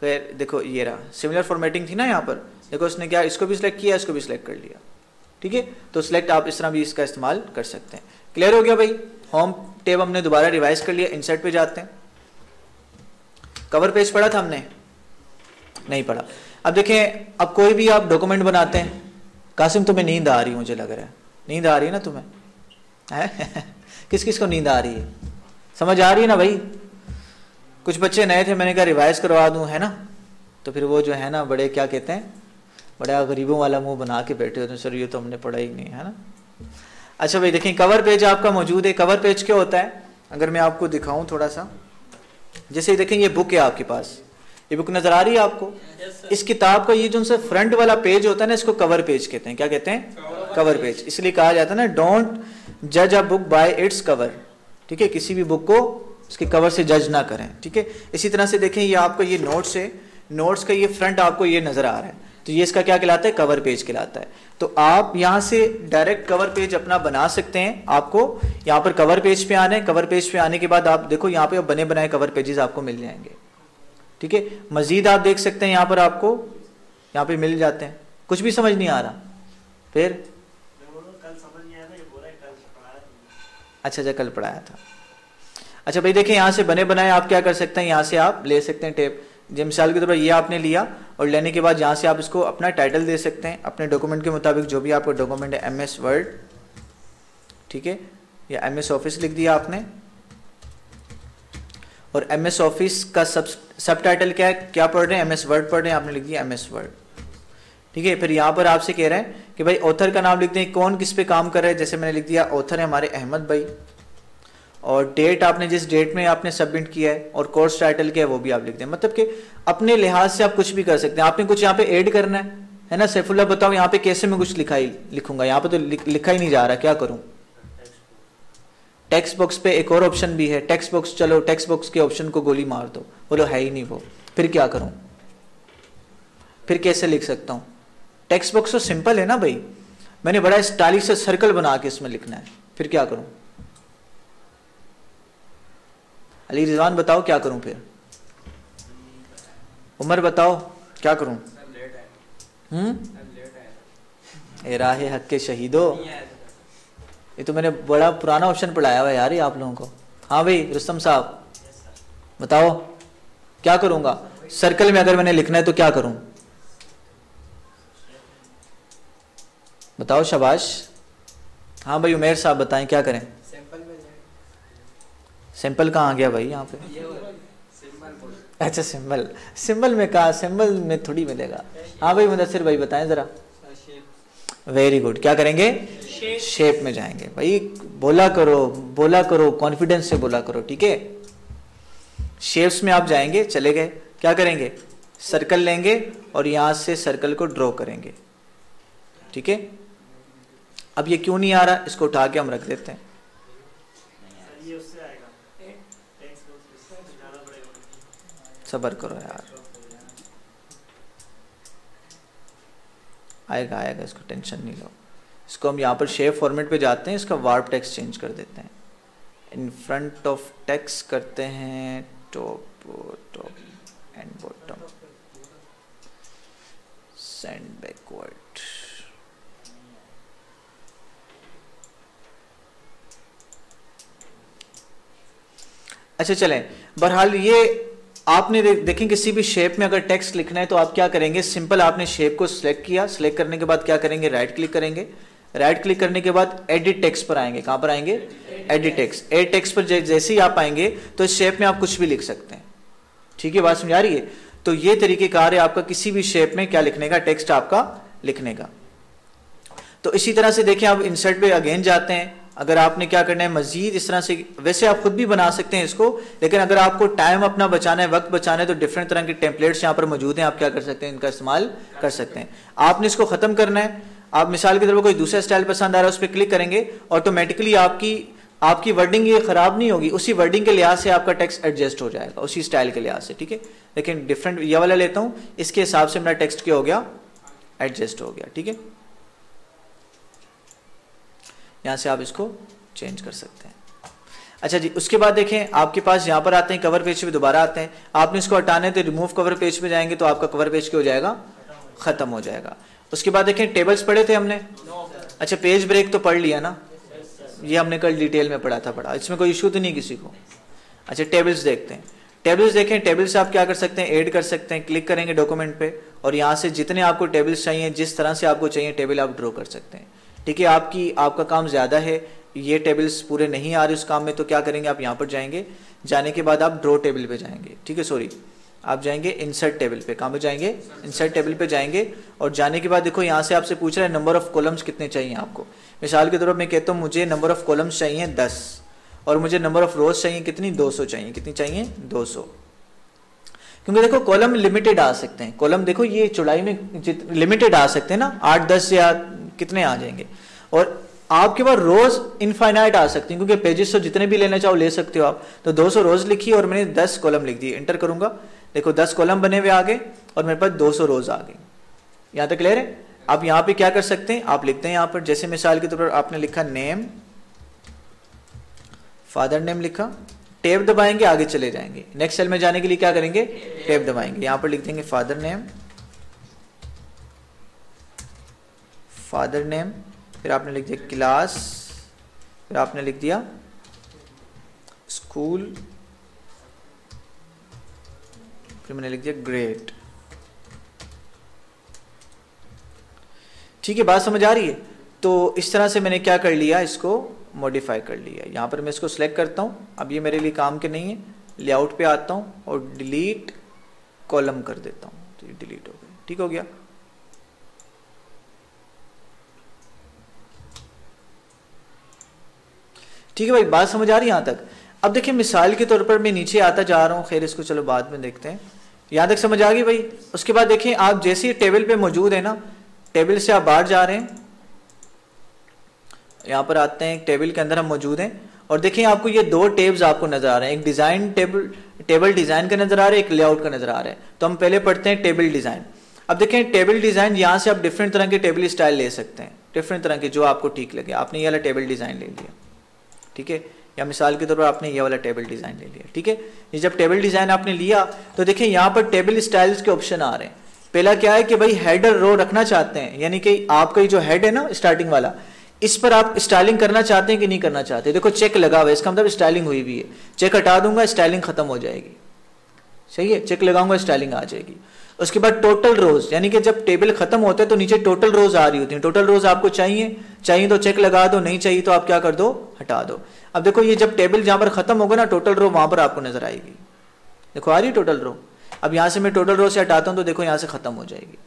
फिर देखो, ये रहा। सिमिलर फॉर्मेटिंग थी ना यहाँ पर? देखो, इसने क्या, इसको भी सिलेक्ट किया, इसको भी सिलेक्ट कर लिया। ठीक है? तो सिलेक्ट आप इस तरह भी इसका इस्तेमाल कर सकते हैं। क्लियर हो गया भाई? होम टेब हमने दोबारा रिवाइज कर लिया इंसर्ट पे जाते हैं। कवर पेज पढ़ा था हमने? नहीं पढ़ा। अब देखें, अब कोई भी आप डॉक्यूमेंट बनाते हैं, कासिम तुम्हें नींद आ रही मुझे लग रहा है। नींद आ रही है ना तुम्हें? है? किस किस को नींद आ रही है? समझ आ रही है ना भाई? कुछ बच्चे नए थे, मैंने कहा रिवाइज करवा दूँ, है ना? तो फिर वो जो है ना, बड़े क्या कहते हैं? बड़ा गरीबों वाला मुँह बना के बैठे होते हैं सर ये तो हमने पढ़ा ही नहीं है ना? अच्छा भाई देखें कवर पेज आपका मौजूद है। कवर पेज क्या होता है? अगर मैं आपको दिखाऊँ थोड़ा सा जैसे देखें ये बुक है आपके पास। ये बुक नज़र आ रही है आपको? Yes, इस किताब का ये जो उनसे फ्रंट वाला पेज होता है ना इसको कवर पेज कहते हैं। क्या कहते हैं? Cover page. इसलिए कहा जाता है ना डोंट जज a book by its cover ठीक है? किसी भी बुक को उसके कवर से जज ना करें। ठीक है? इसी तरह से देखें ये आपका ये नोट्स है। नोट्स का ये फ्रंट आपको ये नज़र आ रहा है। तो ये इसका क्या कहलाता है? कवर पेज कहलाता है। तो आप यहाँ से डायरेक्ट कवर पेज अपना बना सकते हैं आपको। यहाँ पर कवर पेज पे आने कवर पेज पे आने के बाद आप देखो यहाँ पे बने बनाए कवर पेजेस आपको मिल जाएँगे। ठीक है? मजीद आप देख सकते हैं यहाँ पर आपको। यहाँ पे मिल जाते हैं। कुछ भी समझ नहीं आ रहा। फिर? अच्छा अच्छा कल पढ़ाया था। अच्छा भाई, देखिए यहाँ से बने बनाए आप क्या कर सकते हैं? यहाँ से आप ले सकते हैं टेप ये मिसाल के तौर पर ये आपने लिया और लेने के बाद यहाँ से आप इसको अपना टाइटल दे सकते हैं, अपने डॉक्यूमेंट के मुताबिक जो भी आपका डॉक्यूमेंट है एम एस वर्ड ठीक है? या एम एस ऑफ़िस लिख दिया आपने। और एम एस ऑफ़िस का सब सब टाइटल क्या है? क्या पढ़ रहे हैं? एम एस वर्ड पढ़ रहे हैं, आपने लिख दिया एम एस वर्ड ठीक है? फिर यहाँ पर आपसे कह रहे हैं कि भाई ऑथर का नाम लिख दें, कौन किस पे काम कर रहा है? जैसे मैंने लिख दिया ऑथर है हमारे अहमद भाई। और डेट आपने जिस डेट में आपने सबमिट किया है और कोर्स टाइटल क्या है, वो भी आप लिख दें। मतलब कि अपने लिहाज से आप कुछ भी कर सकते हैं। आपने कुछ यहाँ पे ऐड करना है है ना? सैफुल्ला बताओ यहाँ पे कैसे मैं कुछ लिखा ही लिखूँगा? यहाँ पे तो लिखा ही नहीं जा रहा, क्या करूँ? टेक्स्ट बॉक्स पे एक और ऑप्शन भी है। टेक्स्ट बॉक्स चलो टेक्स्ट बॉक्स के ऑप्शन को गोली मार दो। बोलो, है ही नहीं वो। फिर क्या करूँ? फिर कैसे लिख सकता हूँ? टेक्स्ट बॉक्स तो सिंपल है ना भाई? मैंने बड़ा स्टाइलिश से सर्कल बना के इसमें लिखना है। फिर क्या करूँ? अली रिजवान, बताओ क्या करूँ फिर? उमर, बताओ क्या करूँ? हम्म? राह हक के शहीदो। ये तो मैंने बड़ा पुराना ऑप्शन पढ़ाया हुआ यार ये आप लोगों को। हाँ भाई, रुस्तम साहब, बताओ, क्या करूँगा? सर्कल में अगर मैंने लिखना है तो क्या करूँ? बताओ, शबाश। हाँ भाई, उमेर साहब बताएँ, क्या करें? सिंपल कहाँ आ गया भाई यहाँ पे? अच्छा सिंबल। सिंबल में कहा सिंबल में थोड़ी मिलेगा। हाँ भाई मुदसर भाई बताएँ जरा। वेरी गुड क्या करेंगे? शेप में जाएँगे। भाई बोला करो बोला करो कॉन्फिडेंस से बोला करो ठीक है? शेप्स में आप जाएँगे चले गए। क्या करेंगे? सर्कल लेंगे और यहाँ से सर्कल को ड्रॉ करेंगे। ठीक है? अब ये क्यों नहीं आ रहा? इसको उठा के हम रख देते हैं। सबर करो यार। आएगा आएगा, इसको टेंशन नहीं लो। इसको हम यहाँ पर शेप फॉर्मेट पे जाते हैं, इसका वार्प टेक्स्ट चेंज कर देते हैं। इन फ्रंट ऑफ़ टेक्स्ट करते हैं top top and bottom send backward अच्छा चलें। बहरहाल ये आपने देखें किसी भी शेप में अगर टेक्स्ट लिखना है तो आप क्या करेंगे? सिंपल आपने शेप को सिलेक्ट किया। सिलेक्ट करने के बाद क्या करेंगे? राइट क्लिक करेंगे। राइट क्लिक करने के बाद एडिट टेक्स्ट पर आएँगे। कहाँ पर आएँगे? एडिट टेक्स्ट एड टेक्स्ट पर जैसे ही आप आएँगे तो इस शेप में आप कुछ भी लिख सकते हैं। ठीक है, बात समझ आ रही है? तो ये तरीके कार है आपका किसी भी शेप में क्या लिखने का? टेक्स्ट आपका लिखने का। तो इसी तरह से देखें, आप इंसर्ट पे अगेन जाते हैं। अगर आपने क्या करना है, मजीद इस तरह से, वैसे आप खुद भी बना सकते हैं इसको, लेकिन अगर आपको टाइम अपना बचाना है, वक्त बचाना है तो डिफरेंट तरह के टेम्पलेट्स यहाँ पर मौजूद हैं, आप क्या कर सकते हैं, इनका इस्तेमाल कर सकते हैं। आपने इसको खत्म करना है, आप मिसाल के तौर पर कोई दूसरा स्टाइल पसंद आ रहा है, उस पर क्लिक करेंगे ऑटोमेटिकली आपकी आपकी वर्डिंग ये खराब नहीं होगी, उसी वर्डिंग के लिहाज से आपका टेक्स्ट एडजस्ट हो जाएगा, उसी स्टाइल के लिहाज से, ठीक है? लेकिन डिफरेंट ये वाला लेता हूँ, इसके हिसाब से मेरा टेक्स्ट क्या हो गया? एडजस्ट हो गया, ठीक है? यहाँ से आप इसको चेंज कर सकते हैं। अच्छा जी, उसके बाद देखें, आपके पास यहाँ पर आते हैं कवर पेज पे दोबारा आते हैं। आपने इसको हटाने तो रिमूव कवर पेज पे जाएँगे तो आपका कवर पेज क्या हो जाएगा? खत्म हो जाएगा। उसके बाद देखें टेबल्स पढ़े थे हमने? अच्छा पेज ब्रेक तो पढ़ लिया ना? ये हमने कल डिटेल में पढ़ा था, पढ़ा। इसमें कोई इशू तो नहीं किसी को? अच्छा टेबल्स देखते हैं। टेबल्स देखें टेबल्स आप क्या कर सकते हैं? ऐड कर सकते हैं क्लिक करेंगे डॉक्यूमेंट पे और यहाँ से जितने आपको टेबल्स चाहिए, जिस तरह से आपको चाहिए टेबल आप ड्रॉ कर सकते हैं। ठीक है आपकी, आपका काम ज़्यादा है, ये टेबल्स पूरे नहीं आ रहे उस काम में तो क्या करेंगे, आप यहाँ पर जाएँगे, जाने के बाद आप ड्रॉ टेबल पे जाएँगे, ठीक है सॉरी आप जाएँगे इंसर्ट टेबल पे, कहाँ पे जाएँगे इंसर्ट टेबल पे जाएँगे, और जाने के बाद देखो, यहाँ से आपसे पूछ रहा है नंबर ऑफ़ कॉलम्स कितने चाहिए आपको? मिसाल के तौर पर मैं कहता हूँ, मुझे नंबर ऑफ़ कॉलम्स चाहिए दस, और मुझे नंबर ऑफ़ रोज चाहिए कितनी? दो सौ चाहिए, कितनी चाहिए? दो सौ। क्योंकि देखो कॉलम लिमिटेड आ सकते हैं कॉलम देखो, ये चौड़ाई में लिमिटेड आ सकते हैं ना, आठ, दस या कितने आ जाएँगे। और आपके पास रोज इनफाइनाइट आ सकती है, क्योंकि पेजेस तो जितने भी लेना चाहो ले सकते हो आप। तो 200 रोज लिखी और मैंने 10 कॉलम लिख दिए इंटर करूँगा। देखो 10 कॉलम बने हुए आगे और मेरे पास 200 रोज आ गए। यहाँ तक क्लियर है? आप यहाँ पे क्या कर सकते हैं? आप लिखते हैं यहाँ पर, जैसे मिसाल के तौर तो पर आपने लिखा नेम फादर नेम लिखा टेप दबाएँगे, आगे चले जाएँगे। नेक्स्ट सेल में जाने के लिए क्या करेंगे? टेप दबाएँगे। यहाँ पर लिख देंगे फादर नेम फादर नेम, फिर आपने लिख दिया क्लास, फिर आपने लिख दिया स्कूल, फिर मैंने लिख दिया ग्रेट। ठीक है, बात समझ आ रही है? तो इस तरह से मैंने क्या कर लिया, इसको मॉडिफाई कर लिया। यहाँ पर मैं इसको सिलेक्ट करता हूँ। अब ये मेरे लिए काम के नहीं है। लेआउट पे आता हूँ और डिलीट कॉलम कर देता हूँ। तो ये डिलीट हो गया। ठीक हो गया? ठीक है भाई, बात समझ आ रही है यहाँ तक? अब देखिए, मिसाल के तौर पर मैं नीचे आता जा रहा हूँ। खैर, इसको चलो बाद में देखते हैं। यहाँ तक समझ आ गई भाई? उसके बाद देखिए, आप जैसे ही टेबल पे मौजूद है ना, टेबल से आप बाहर जा रहे हैं। यहाँ पर आते हैं टेबल के अंदर हम मौजूद हैं। और देखिए, आपको ये दो टेब्स आपको नज़र आ रहे हैं। एक डिज़ाइन टेबल टेबल डिज़ाइन का नज़र आ रहा है, एक लेआउट का नज़र आ रहा है। तो हम पहले पढ़ते हैं टेबल डिज़ाइन। अब देखें टेबल डिज़ाइन, यहाँ से आप डिफरेंट तरह के टेबल स्टाइल ले सकते हैं। डिफरेंट तरह के जो आपको ठीक लगे। आपने ये वाला टेबल डिज़ाइन ले लिया। ठीक है? या मिसाल के तौर पर आपने ये वाला टेबल डिज़ाइन ले लिया, ठीक है? ये जब टेबल डिज़ाइन आपने लिया तो देखिए यहाँ पर टेबल स्टाइल्स के ऑप्शन आ रहे हैं। पहला क्या है कि भाई हेडर रो रखना चाहते हैं, यानी कि आपका जो हेड है ना स्टार्टिंग वाला, इस पर आप स्टाइलिंग करना चाहते हैं कि नहीं करना चाहते? देखो चेक लगा हुआ इसका मतलब स्टाइलिंग हुई भी है। चेक हटा दूँगा स्टाइलिंग खत्म हो जाएगी। सही है? चेक लगाऊँगा स्टाइलिंग आ जाएगी। उसके बाद टोटल रोज यानी कि जब टेबल खत्म होते हैं तो नीचे टोटल रोज आ रही होती है। टोटल रोज आपको चाहिए। चाहिए तो चेक लगा दो, नहीं चाहिए तो आप क्या कर दो, हटा दो। अब देखो, ये जब टेबल जहाँ पर खत्म होगा ना टोटल रो वहाँ पर आपको नज़र आएगी। देखो, आ रही है टोटल रो अब यहाँ से मैं टोटल रो से हटाता हूँ तो देखो, यहाँ से खत्म हो जाएगी।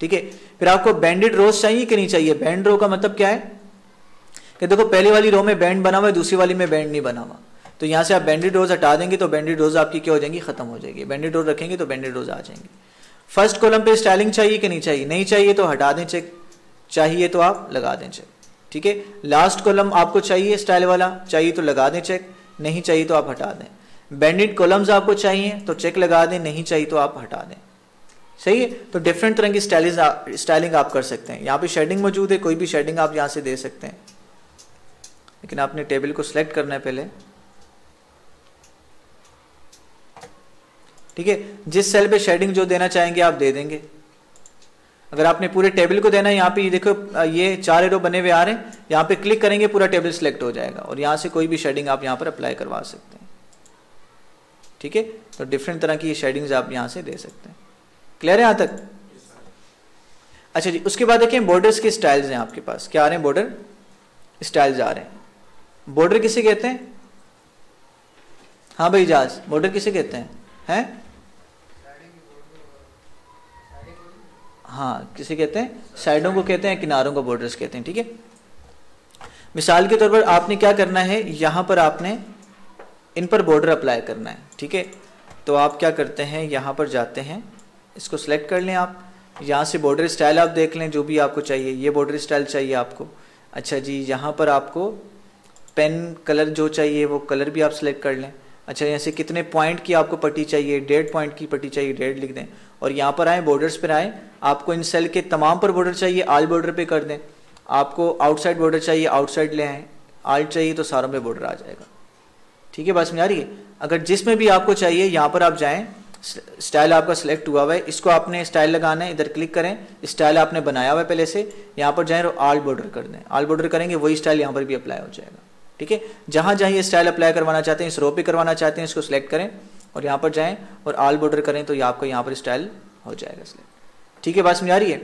ठीक है? फिर आपको बैंडेड रोज चाहिए कि नहीं चाहिए? बैंड रो का मतलब क्या है? कि देखो, पहली वाली रो में बैंड बना हुआ है, दूसरी वाली में बैंड नहीं बना हुआ। तो यहाँ से आप बैंडेड रोज हटा देंगे तो बैंडेड रोज आपकी क्या हो जाएँगी? खत्म हो जाएगी। बैंडेड रोज रखेंगे तो बैंडेड रोज आ जाएँगे। फ़र्स्ट कॉलम पे स्टाइलिंग चाहिए कि नहीं चाहिए? नहीं चाहिए तो हटा दें चेक। चाहिए तो आप लगा दें चेक। ठीक है? लास्ट कॉलम आपको चाहिए स्टाइल वाला, चाहिए तो लगा दें चेक। नहीं चाहिए तो आप हटा दें। बैंडेड कॉलम्स आपको चाहिए तो चेक लगा दें, नहीं चाहिए तो आप हटा दें। सही है? तो डिफरेंट तरह की स्टाइलिंग स्टाइलिंग आप कर सकते हैं। यहाँ पे शेडिंग मौजूद है, कोई भी शेडिंग आप यहाँ से दे सकते हैं। लेकिन आपने टेबल को सिलेक्ट करना है पहले। ठीक है? जिस सेल पे शेडिंग जो देना चाहेंगे, आप दे देंगे। अगर आपने पूरे टेबल को देना है, यहाँ पे ये देखो ये चार एरो बने हुए आ रहे हैं। यहाँ पे क्लिक करेंगे, पूरा टेबल सिलेक्ट हो जाएगा। और यहाँ से कोई भी शेडिंग आप यहाँ पर अप्लाई करवा सकते हैं। ठीक है? तो डिफरेंट तरह की शेडिंग्स आप यहाँ से दे सकते हैं। क्लियर है यहाँ तक? अच्छा जी, उसके बाद देखें बॉर्डर्स के स्टाइल्स हैं आपके पास। क्या आ रहे हैं बॉर्डर स्टाइल्स आ रहे हैं। बॉर्डर किसे कहते हैं? हाँ भाई, जाज। बॉर्डर किसे कहते हैं? हैं? हाँ किसे कहते हैं? साइडों को कहते हैं, किनारों को बॉर्डर्स कहते हैं, ठीक है? मिसाल के तौर पर आपने क्या करना है? यहाँ पर आपने इन पर बॉर्डर अप्लाई करना है, ठीक है? तो आप क्या करते हैं? यहाँ पर जाते हैं, इसको सिलेक्ट कर लें आप। यहाँ से बॉर्डर स्टाइल आप देख लें, जो भी आपको चाहिए। ये बॉर्डर स्टाइल चाहिए आपको। अच्छा जी, यहाँ पर आपको पेन कलर जो चाहिए, वो कलर भी आप सिलेक्ट कर लें। अच्छा यहाँ से कितने पॉइंट की आपको पट्टी चाहिए? डेढ़ पॉइंट की पट्टी चाहिए, डेढ़ लिख दें। और यहाँ पर आए बॉर्डर्स पर आए। आपको इन सेल के तमाम पर बॉर्डर चाहिए आल बॉर्डर पे कर दें। आपको आउटसाइड बॉर्डर चाहिए आउटसाइड ले आए। आल चाहिए तो सारों पे बॉर्डर आ जाएगा। ठीक है, बात समझ आ रही है? अगर जिसमें भी आपको चाहिए, यहाँ पर आप जाएँ। स्टाइल आपका सिलेक्ट हुआ हुआ है। इसको आपने स्टाइल लगाना है, इधर क्लिक करें। स्टाइल आपने बनाया हुआ है पहले से। यहाँ पर जाएँ और आल बॉर्डर कर दें। आल बॉर्डर करेंगे, वही स्टाइल यहाँ पर भी अप्लाई हो जाएगा। ठीक है? जहाँ जहाँ ये स्टाइल अप्लाई करवाना चाहते हैं, इस रो पे करवाना चाहते हैं, इसको सिलेक्ट करें और यहाँ पर जाएँ और आल बॉर्डर करें तो ये आपको यहाँ पर स्टाइल हो जाएगा सिलेक्ट ठीक है, बात समझ आ रही है?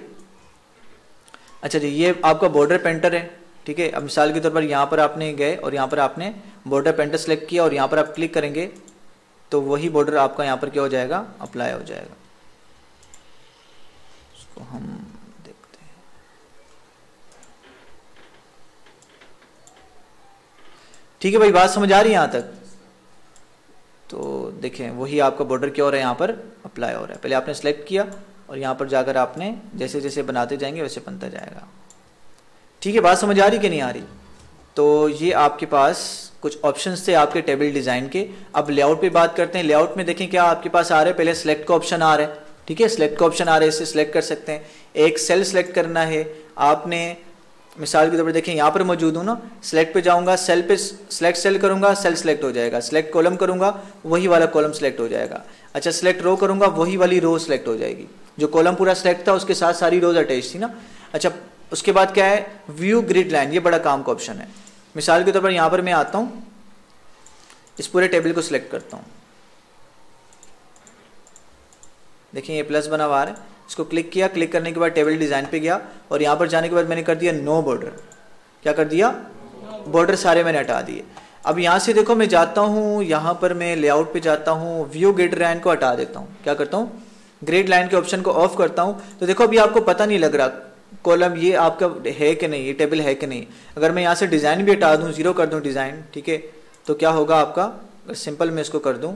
अच्छा जी, ये आपका बॉर्डर पेंटर है, ठीक है? अब मिसाल के तौर पर यहाँ पर आपने गए और यहाँ पर आपने बॉर्डर पेंटर सेलेक्ट किया और यहाँ पर आप क्लिक करेंगे तो वही बॉर्डर आपका यहाँ पर क्या हो जाएगा? अप्लाई हो जाएगा. उसको हम देखते हैं ठीक है भाई, बात समझ आ रही है यहाँ तक? तो देखें, वही आपका बॉर्डर क्या हो रहा है? यहाँ पर अप्लाई हो रहा है। पहले आपने सेलेक्ट किया और यहाँ पर जाकर आपने जैसे जैसे बनाते जाएँगे, वैसे बनता जाएगा। ठीक है, बात समझ आ रही कि नहीं आ रही? तो ये आपके पास कुछ ऑप्शंस थे आपके टेबल डिज़ाइन के। अब लेआउट पे बात करते हैं। लेआउट में देखें क्या आपके पास आ रहे हैं? पहले सेलेक्ट का ऑप्शन आ रहा है। ठीक है सिलेक्ट का ऑप्शन आ रहा है, इसे सिलेक्ट कर सकते हैं। एक सेल सेलेक्ट करना है। आपने मिसाल के तौर पर देखें, यहाँ पर मौजूद हूँ ना सेलेक्ट पे जाऊँगा सेल पे सिलेक्ट सेल करूँगा सेल सेलेक्ट हो जाएगा। सिलेक्ट कॉलम करूँगा, वही वाला कॉलम सेलेक्ट हो जाएगा। अच्छा सेलेक्ट रो करूँगा, वही वाली रो सेलेक्ट हो जाएगी। जो कॉलम पूरा सेलेक्ट था, उसके साथ सारी रोज अटैच थी ना। अच्छा उसके बाद क्या है? व्यू ग्रिड लाइन ये बड़ा काम का ऑप्शन है। मिसाल के तौर पर यहाँ पर मैं आता हूँ, इस पूरे टेबल को सिलेक्ट करता हूँ। देखिए, ये प्लस बना हुआ है। इसको क्लिक किया क्लिक करने के बाद टेबल डिज़ाइन पे गया और यहाँ पर जाने के बाद मैंने कर दिया नो बॉर्डर क्या कर दिया? बॉर्डर सारे मैंने हटा दिए। अब यहाँ से देखो मैं जाता हूँ, यहाँ पर मैं लेआउट पे जाता हूँ व्यू ग्रेड लाइन को हटा देता हूँ। क्या करता हूँ? ग्रेड लाइन के ऑप्शन को ऑफ़ करता हूँ। तो देखो अभी आपको पता नहीं लग रहा कॉलम ये आपका है कि नहीं, ये टेबल है कि नहीं। अगर मैं यहाँ से डिज़ाइन भी हटा दूँ ज़ीरो कर दूँ डिज़ाइन ठीक है? तो क्या होगा आपका? सिंपल मैं इसको कर दूँ,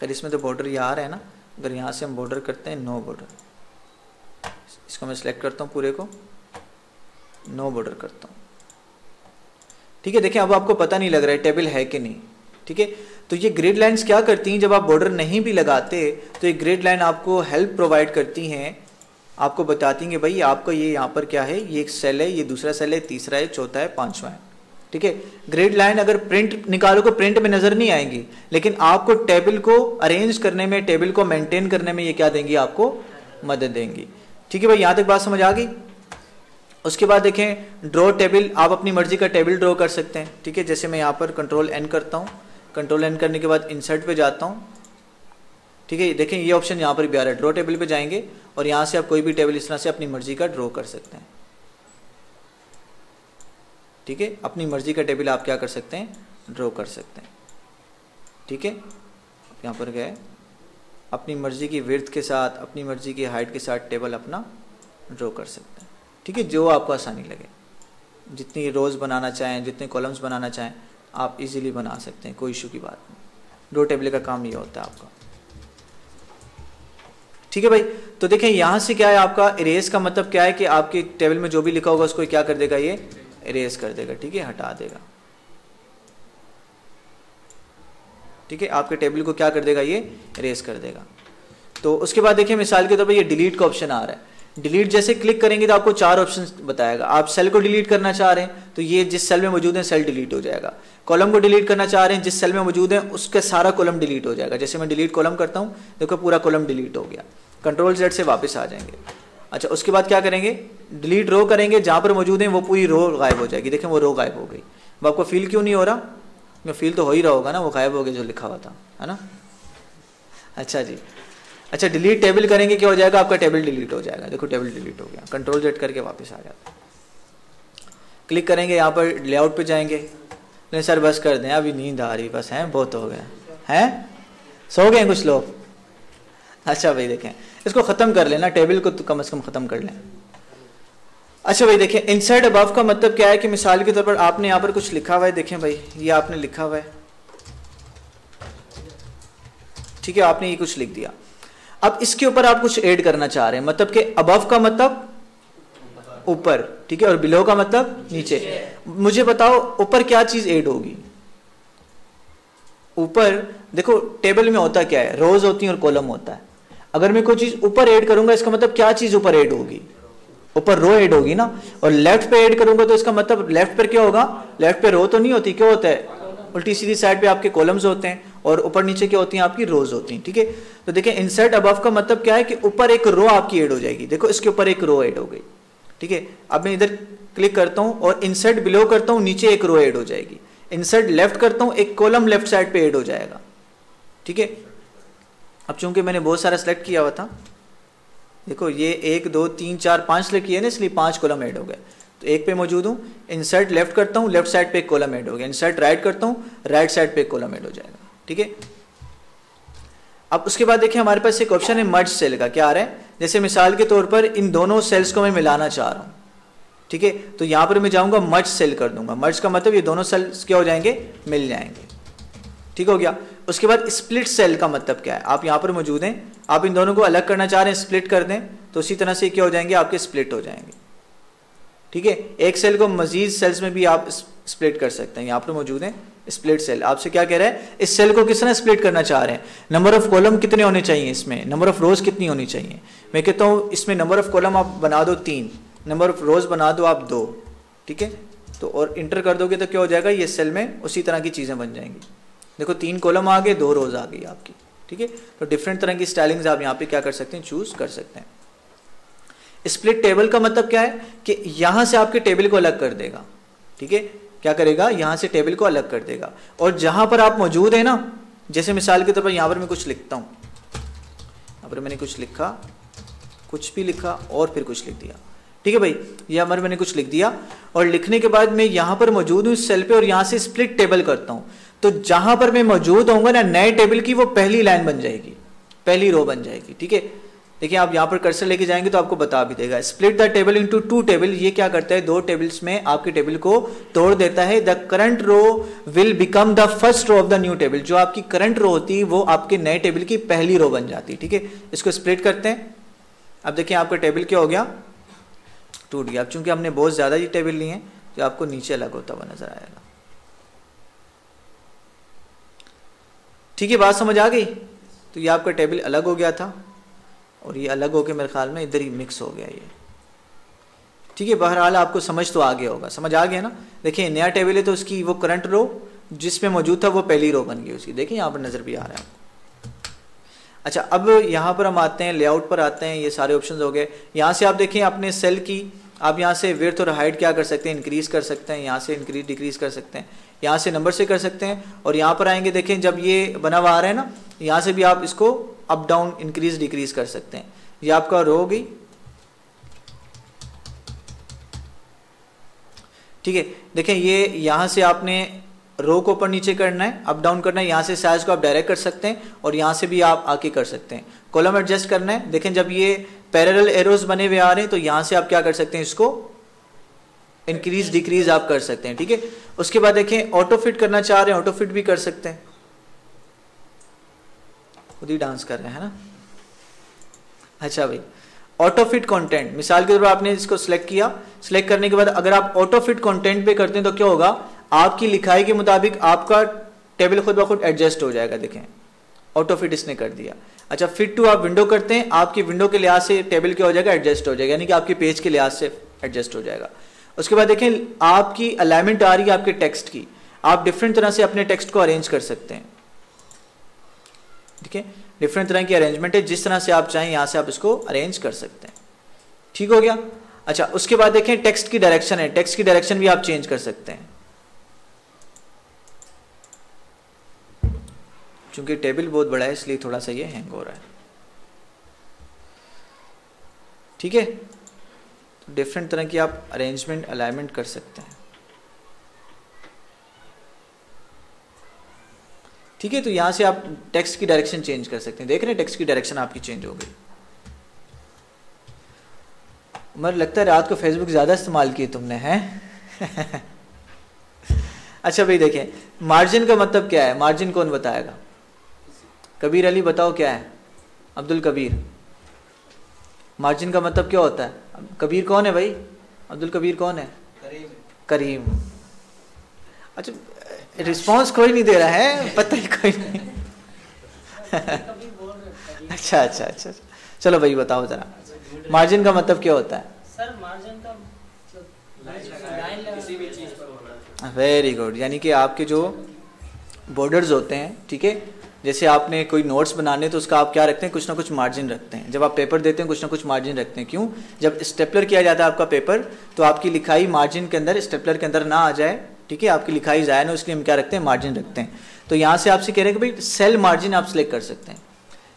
खैर इसमें तो बॉर्डर ये आ रहा है ना। अगर यहाँ से हम बॉर्डर करते हैं नो बॉर्डर इसको मैं सिलेक्ट करता हूँ पूरे को। नो बॉर्डर करता हूँ। ठीक है, देखिए, अब आपको पता नहीं लग रहा है टेबल है कि नहीं। ठीक है तो ये ग्रेड लाइंस क्या करती हैं? जब आप बॉर्डर नहीं भी लगाते तो ये ग्रेड लाइन आपको हेल्प प्रोवाइड करती हैं। आपको बताती हैं कि भाई, आपका ये यहाँ पर क्या है? ये एक सेल है, ये दूसरा सेल है, तीसरा है, चौथा है, पांचवा है। ठीक है? ग्रेड लाइन अगर प्रिंट निकालो को प्रिंट में नज़र नहीं आएँगी। लेकिन आपको टेबल को अरेंज करने में टेबल को मेंटेन करने में ये क्या देंगी? आपको मदद देंगी। ठीक है भाई, यहाँ तक बात समझ आ गई? उसके बाद देखें ड्रॉ टेबल आप अपनी मर्ज़ी का टेबल ड्रॉ कर सकते हैं। ठीक है, जैसे मैं यहाँ पर कंट्रोल एन करता हूँ। कंट्रोल एन करने के बाद इंसर्ट पे जाता हूँ। ठीक है, देखें, ये ऑप्शन यहाँ पर भी आ रहा है। ड्रॉ टेबल पे जाएँगे और यहाँ से आप कोई भी टेबल इस तरह से अपनी मर्ज़ी का ड्रॉ कर सकते हैं। ठीक है? अपनी मर्ज़ी का टेबल आप क्या कर सकते हैं? ड्रॉ कर सकते हैं। ठीक है? यहाँ पर गए अपनी मर्ज़ी की विर्थ के साथ, अपनी मर्ज़ी की हाइट के साथ टेबल अपना ड्रॉ कर सकते हैं। ठीक है? जो आपको आसानी लगे। जितनी रोज़ बनाना चाहें, जितने कॉलम्स बनाना चाहें, आप इजीली बना सकते हैं, कोई इशू की बात नहीं। ड्रो टेबल का काम ये होता है आपका। ठीक है भाई? तो देखें यहाँ से क्या है आपका? इरेज का मतलब क्या है कि आपके टेबल में जो भी लिखा होगा, उसको क्या कर देगा ये? इरेज कर देगा, ठीक है? हटा देगा। ठीक है? आपके टेबल को क्या कर देगा ये? इरेज कर देगा। तो उसके बाद देखिए, मिसाल के तौर पर ये डिलीट का ऑप्शन आ रहा है। डिलीट जैसे क्लिक करेंगे तो आपको चार ऑप्शन बताएगा। आप सेल को डिलीट करना चाह रहे हैं तो ये जिस सेल में मौजूद है सेल डिलीट हो जाएगा। कॉलम को डिलीट करना चाह रहे हैं, जिस सेल में मौजूद है, उसका सारा कॉलम डिलीट हो जाएगा। जैसे मैं डिलीट कॉलम करता हूँ, देखो पूरा कॉलम डिलीट हो गया। कंट्रोल जेड से वापस आ जाएँगे। अच्छा उसके बाद क्या करेंगे? डिलीट रो करेंगे, जहाँ पर मौजूद है, वो पूरी रो गायब हो जाएगी। देखें, वो रो गायब हो गई। अब आपको फील क्यों नहीं हो रहा? फील तो हो ही रहा होगा ना, वो गायब हो गया जो लिखा हुआ था, है ना? अच्छा जी। अच्छा डिलीट टेबल करेंगे, क्या हो जाएगा? आपका टेबल डिलीट हो जाएगा। देखो टेबल डिलीट हो गया। कंट्रोल जेट करके वापस आ जाता क्लिक करेंगे, यहाँ पर लेआउट पे जाएँगे। नहीं सर बस कर दें। अभी नींद आ रही, बस हैं, बहुत हो गया हैं? सो गए कुछ लोग? अच्छा भाई, देखें। इसको ख़त्म कर लेना टेबल को तो कम अज़ कम ख़त्म कर लें। अच्छा भाई, देखें इनसाइड अबव का मतलब क्या है कि मिसाल के तौर पर आपने यहाँ पर कुछ लिखा हुआ है? देखें भाई, ये आपने लिखा हुआ है। ठीक है, आपने ये कुछ लिख दिया। अब इसके ऊपर आप कुछ ऐड करना चाह रहे हैं। मतलब कि अबव का मतलब ऊपर, ठीक है, और बिलो का मतलब नीचे। मुझे बताओ, ऊपर क्या चीज़ ऐड होगी? ऊपर, देखो टेबल में होता क्या है? रोज होती है और कॉलम होता है। अगर मैं कोई चीज़ ऊपर ऐड करूँगा, इसका मतलब क्या चीज़ ऊपर ऐड होगी? ऊपर रो ऐड होगी ना? और लेफ़्ट पे ऐड करूँगा तो इसका मतलब लेफ़्ट पर क्या होगा? लेफ़्ट पे रो तो नहीं होती, क्या होता है? उल्टी सीधी साइड पे आपके कॉलम्स होते हैं और ऊपर नीचे क्या होती हैं? आपकी रोज होती हैं, ठीक है? तो देखिए इंसर्ट अबव का मतलब क्या है कि ऊपर एक रो आपकी ऐड हो जाएगी। देखो, इसके ऊपर एक रो ऐड हो गई, ठीक है? अब मैं इधर क्लिक करता हूँ और इंसर्ट बिलो करता हूँ, नीचे एक रो ऐड हो जाएगी। इंसर्ट लेफ़्ट करता हूँ, एक कॉलम लेफ़्ट साइड पे ऐड हो जाएगा, ठीक है? अब चूँकि मैंने बहुत सारा सेलेक्ट किया हुआ था, देखो ये एक, दो, तीन, चार, पाँच सेलेक्ट किए ना, इसलिए पाँच कॉलम ऐड हो गए। तो एक पे मौजूद हूँ इंसर्ट लेफ़्ट करता हूँ लेफ़्ट साइड पे एक कॉलम ऐड हो गया। इंसर्ट राइट करता हूँ राइट साइड पे एक कॉलम ऐड हो जाएगा, ठीक है? अब उसके बाद देखिए, हमारे पास एक ऑप्शन है मर्ज सेल का, क्या आ रहा है? जैसे मिसाल के तौर पर इन दोनों सेल्स को मैं मिलाना चाह रहा हूँ, ठीक है? तो यहाँ पर मैं जाऊँगा मर्ज सेल कर दूँगा। मर्ज का मतलब ये दोनों सेल्स क्या हो जाएँगे? मिल जाएँगे। ठीक हो गया। उसके बाद स्प्लिट सेल का मतलब क्या है? आप यहाँ पर मौजूद हैं। आप इन दोनों को अलग करना चाह रहे हैं स्प्लिट कर दें तो उसी तरह से क्या हो जाएँगे? आपके स्प्लिट हो जाएँगे। ठीक है? एक सेल को मजीद सेल्स में भी आप स्प्लिट कर सकते हैं। यहाँ पर मौजूद है स्प्लिट सेल आपसे क्या कह रहे हैं? इस सेल को किस तरह स्प्लिट करना चाह रहे हैं? नंबर ऑफ़ कॉलम कितने होने चाहिए इसमें? नंबर ऑफ़ रोज कितनी होनी चाहिए? मैं कहता हूँ, इसमें नंबर ऑफ़ कॉलम आप बना दो तीन। नंबर ऑफ़ रोज बना दो आप दो। ठीक है? तो और इंटर कर दोगे तो क्या हो जाएगा? ये सेल में उसी तरह की चीज़ें बन जाएँगी। देखो, तीन कॉलम आ गए दो रोज आ गई आपकी, ठीक है? तो डिफरेंट तरह की स्टाइलिंग्स आप यहाँ पे क्या कर सकते हैं? चूज़ कर सकते हैं। स्प्लिट टेबल का मतलब क्या है? कि यहाँ से आपके टेबल को अलग कर देगा, ठीक है? क्या करेगा? यहाँ से टेबल को अलग कर देगा। और जहाँ पर आप मौजूद है ना, जैसे मिसाल के तौर पर यहाँ पर मैं कुछ लिखता हूँ। यहाँ पर मैंने कुछ लिखा, कुछ भी लिखा और फिर कुछ लिख दिया, ठीक है भाई? यहाँ पर मैंने कुछ लिख दिया और लिखने के बाद मैं यहाँ पर मौजूद हूँ इस सेल पे और यहाँ से स्प्लिट टेबल करता हूँ। तो जहाँ पर मैं मौजूद होऊँगा ना, नए टेबल की वो पहली लाइन बन जाएगी, पहली रो बन जाएगी, ठीक है? देखिए, आप यहाँ पर कर्सर लेके जाएँगे तो आपको बता भी देगा। Split the table into two table ये क्या करता है? दो टेबल्स में आपके टेबल को तोड़ देता है। The current row will become the first row of the new table जो आपकी करंट रो होती है वो आपके नए टेबल की पहली रो बन जाती है ठीक है? इसको स्प्लिट करते हैं। अब देखिए, आपका टेबल क्या हो गया? टूट गया। अब चूँकि हमने बहुत ज़्यादा ये टेबल लिए हैं जो आपको नीचे अलग होता हुआ नज़र आएगा। ठीक है, बात समझ आ गई? तो ये आपका टेबल अलग हो गया था और ये अलग होकर मेरे ख्याल में इधर ही मिक्स हो गया ये। ठीक है, बहरहाल आपको समझ तो आ गया होगा। समझ आ गया ना? देखिए, नया टेबल है तो उसकी वो करंट रो जिसमें मौजूद था वो पहली रो बन गई उसकी। देखिए, यहाँ पर नज़र भी आ रहा है आपको। अच्छा अब यहाँ पर हम आते हैं लेआउट पर आते हैं, ये सारे ऑप्शंस हो गए। यहाँ से आप देखें, अपने सेल की आप यहाँ से वेथ और हाइट क्या कर सकते हैं इंक्रीज कर सकते हैं, यहाँ से इंक्रीज डिक्रीज कर सकते हैं। यहाँ से नंबर से कर सकते हैं और यहाँ पर आएँगे, देखें, जब ये बना हुआ आ रहा है ना, यहाँ से भी आप इसको अप डाउन इंक्रीज डिक्रीज कर सकते हैं। ये आपका रो होगी। ठीक है? देखें, ये यहाँ से आपने रो को ऊपर नीचे करना है अप डाउन करना है, यहाँ से साइज़ को आप डायरेक्ट कर सकते हैं और यहाँ से भी आप आके कर सकते हैं। कॉलम एडजस्ट करना है। देखें, जब ये पैरेलल एरोज बने हुए आ रहे हैं तो यहाँ से आप क्या कर सकते हैं इसको इंक्रीज डिक्रीज आप कर सकते हैं, ठीक है? उसके बाद देखें ऑटो फिट करना चाह रहे हैं ऑटो फिट भी कर सकते हैं। खुद ही डांस कर रहे हैं ना? अच्छा भाई ऑटो फिट कंटेंट मिसाल के तौर पर आपने इसको सिलेक्ट किया। सिलेक्ट करने के बाद अगर आप ऑटो फिट कंटेंट पे करते हैं तो क्या होगा? आपकी लिखाई के मुताबिक आपका टेबल खुद ब खुद एडजस्ट हो जाएगा, देखें। ऑटो फिट इसने कर दिया। अच्छा फिट टू आप विंडो करते हैं, आपकी विंडो के लिहाज से टेबल क्या हो जाएगा? एडजस्ट हो जाएगा, यानी कि आपके पेज के लिहाज से एडजस्ट हो जाएगा। उसके बाद देखें, आपकी अलाइनमेंट आ रही है आपके टेक्स्ट की। आप डिफरेंट तरह से अपने टेक्स्ट को अरेंज कर सकते हैं। ठीक है? डिफरेंट तरह की अरेंजमेंट है, जिस तरह से आप चाहें, यहाँ से आप इसको अरेंज कर सकते हैं। ठीक हो गया? अच्छा उसके बाद देखें टेक्स्ट की डायरेक्शन है। टेक्स्ट की डायरेक्शन भी आप चेंज कर सकते हैं। चूँकि टेबल बहुत बड़ा है, इसलिए थोड़ा सा ये हैंग हो रहा है। ठीक है? डिफरेंट तरह की आप अरेंजमेंट अलाइनमेंट कर सकते हैं। ठीक है तो यहाँ से आप टेक्स्ट की डायरेक्शन चेंज कर सकते हैं। देख रहे हैं टेक्स्ट की डायरेक्शन आपकी चेंज हो गई। उमर, लगता है रात को फेसबुक ज़्यादा इस्तेमाल किए तुमने, हैं? अच्छा भाई, देखें मार्जिन का मतलब क्या है? मार्जिन कौन बताएगा? कबीर अली बताओ क्या है? अब्दुल कबीर। मार्जिन का मतलब क्या होता है? कबीर कौन है भाई? अब्दुल कबीर कौन है? करीम। करीम। अच्छा रिस्पांस कोई नहीं दे रहा है पता ही कोई नहीं। अच्छा अच्छा अच्छा चलो भाई बताओ जरा। मार्जिन का मतलब क्या होता है? सर मार्जिन का वेरी गुड यानी कि आपके जो बॉर्डर्स होते हैं ठीक है? जैसे आपने कोई नोट्स बनाने तो उसका आप क्या रखते हैं? कुछ ना कुछ मार्जिन रखते हैं। जब आप पेपर देते हैं, कुछ ना कुछ मार्जिन रखते हैं। क्यों? जब स्टेपलर किया जाता है आपका पेपर तो आपकी लिखाई मार्जिन के अंदर स्टेपलर के अंदर ना आ जाए, ठीक है? आपकी लिखाई जाए ना इसलिए हम क्या रखते हैं? मार्जिन रखते हैं। तो यहाँ से आपसे कह रहे हैं कि भाई सेल मार्जिन आप सिलेक्ट कर सकते हैं।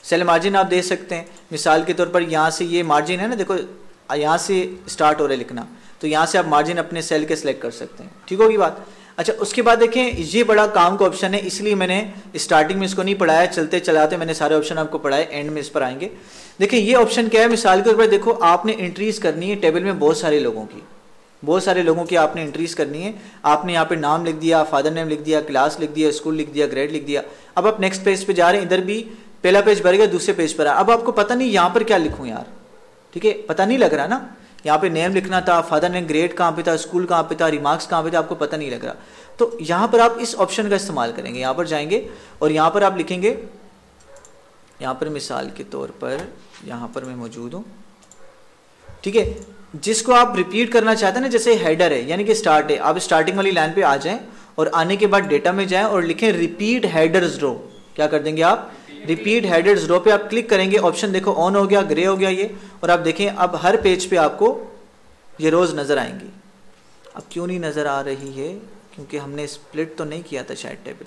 सेल मार्जिन आप दे सकते हैं। मिसाल के तौर पर यहाँ से ये मार्जिन है ना, देखो, यहाँ से स्टार्ट हो रहा है लिखना। तो यहाँ से आप मार्जिन अपने सेल के सिलेक्ट कर सकते हैं। ठीक होगी बात? अच्छा उसके बाद देखें, ये बड़ा काम का ऑप्शन है, इसलिए मैंने स्टार्टिंग में इसको नहीं पढ़ाया, चलते चलाते मैंने सारे ऑप्शन आपको पढ़ाए एंड में इस पर आएँगे। देखिए ये ऑप्शन क्या है? मिसाल के तौर पर देखो, आपने एंट्रीज करनी है टेबल में बहुत सारे लोगों की। बहुत सारे लोगों की आपने एंट्रीज करनी है। आपने यहाँ पे नाम लिख दिया फादर नेम लिख दिया क्लास लिख दिया स्कूल लिख दिया ग्रेड लिख दिया। अब आप नेक्स्ट पेज पे जा रहे हैं, इधर भी पहला पेज भर गया, दूसरे पेज पर आया अब आपको पता नहीं यहाँ पर क्या लिखूँ यार। ठीक है? पता नहीं लग रहा ना? यहाँ पे नेम लिखना था फादर नेम ग्रेड कहाँ पे था स्कूल कहाँ पे था रिमार्क्स कहाँ पे था, आपको पता नहीं लग रहा। तो यहाँ पर आप इस ऑप्शन का इस्तेमाल करेंगे। यहाँ पर जाएँगे और यहाँ पर आप लिखेंगे, यहाँ पर मिसाल के तौर पर, यहाँ पर मैं मौजूद हूँ। ठीक है? जिसको आप रिपीट करना चाहते हैं ना, जैसे हेडर है, यानी कि स्टार्ट है, आप स्टार्टिंग वाली लाइन पे आ जाएँ और आने के बाद डेटा में जाएँ और लिखें रिपीट हेडर्स ड्रो क्या कर देंगे आप? रिपीट हेडर्स ड्रो पे आप क्लिक करेंगे ऑप्शन देखो ऑन हो गया ग्रे हो गया ये, और आप देखें, अब हर पेज पे आपको ये रोज नज़र आएँगी। अब क्यों नहीं नज़र आ रही है? क्योंकि हमने स्प्लिट तो नहीं किया था शायद टेबल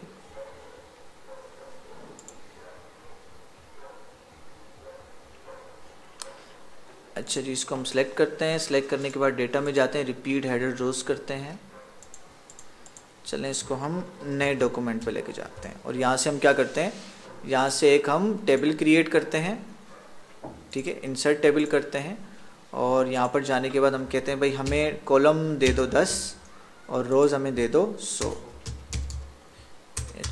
अच्छा जी, इसको हम सेलेक्ट करते हैं। सेलेक्ट करने के बाद डेटा में जाते हैं रिपीट हेडर रोज करते हैं। चलें, इसको हम नए डॉक्यूमेंट पे लेके जाते हैं। और यहाँ से हम क्या करते हैं? यहाँ से एक हम टेबल क्रिएट करते हैं, ठीक है? इंसर्ट टेबल करते हैं और यहाँ पर जाने के बाद हम कहते हैं, भाई, हमें कॉलम दे दो दस और रोज़ हमें दे दो सौ.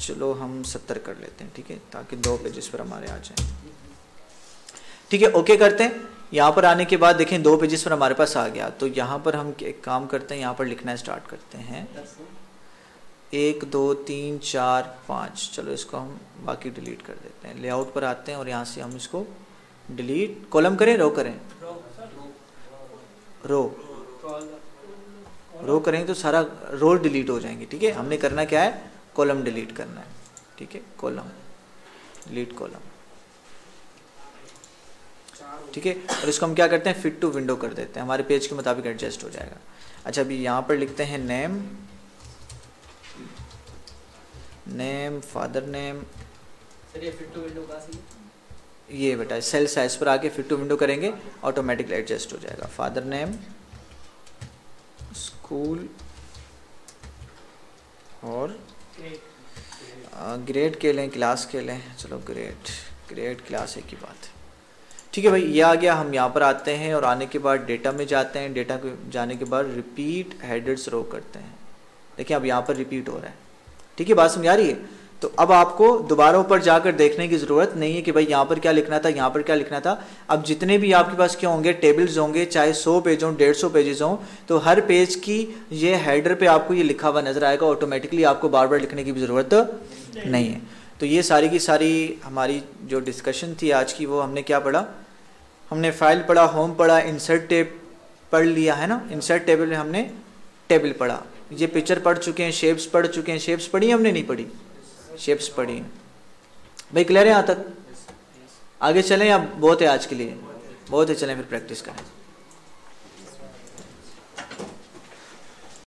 चलो, हम सत्तर कर लेते हैं, ठीक है? ताकि दो पेजेस पर हमारे आ जाए। ठीक है ओके करते हैं। यहाँ पर आने के बाद देखें, दो पेजेस पर हमारे पास आ गया। तो यहाँ पर हम एक काम करते हैं, यहाँ पर लिखना स्टार्ट करते हैं। एक, दो, तीन, चार, पाँच। चलो इसको हम बाकी डिलीट कर देते हैं। लेआउट पर आते हैं और यहाँ से हम इसको डिलीट, कॉलम करें रो करें? रो रो करेंगे तो सारा रो डिलीट हो जाएँगे, ठीक है? हमने करना क्या है? कॉलम डिलीट करना है, ठीक है? कॉलम। Delete column. ठीक है? और इसको हम क्या करते हैं? फिट टू विंडो कर देते हैं। हमारे पेज के मुताबिक एडजस्ट हो जाएगा। अच्छा अभी यहाँ पर लिखते हैं name name father name sir ये फिट टू विंडो से ये बेटा सेल साइज़ पर आके फिट टू विंडो करेंगे ऑटोमेटिकली एडजस्ट हो जाएगा। फादर नेम स्कूल और ग्रेड के लें क्लास के लें चलो ग्रेड ग्रेड क्लास एक ही बात। है ठीक है भाई ये आ गया। हम यहाँ पर आते हैं और आने के बाद डेटा में जाते हैं। डेटा को जाने के बाद रिपीट हेडर्स रो करते हैं। देखिए अब यहाँ पर रिपीट हो रहा है। ठीक है, बात समझ आ रही है? तो अब आपको दोबारा ऊपर जाकर देखने की ज़रूरत नहीं है कि भाई यहाँ पर क्या लिखना था, यहाँ पर क्या लिखना था। अब जितने भी आपके पास क्या होंगे टेबल्स होंगे, चाहे सौ पेज हों, डेढ़ सौ पेजेस हों तो हर पेज की ये हेडर पे आपको ये लिखा हुआ नज़र आएगा। ऑटोमेटिकली आपको बार बार लिखने की भी ज़रूरत नहीं है। तो ये सारी की सारी हमारी जो डिस्कशन थी आज की, वो हमने क्या पढ़ा? हमने फ़ाइल पढ़ा होम पढ़ा इंसर्ट टेप पढ़ लिया, है ना? इंसर्ट टेबल में हमने टेबल पढ़ा। ये पिक्चर पढ़ चुके हैं शेप्स पढ़ चुके हैं शेप्स पढ़ी हमने? नहीं पढ़ी। शेप्स पढ़ी भाई क्लियर है यहाँ तक? आगे चलें या बहुत है आज के लिए? बहुत है, चलें फिर प्रैक्टिस करें।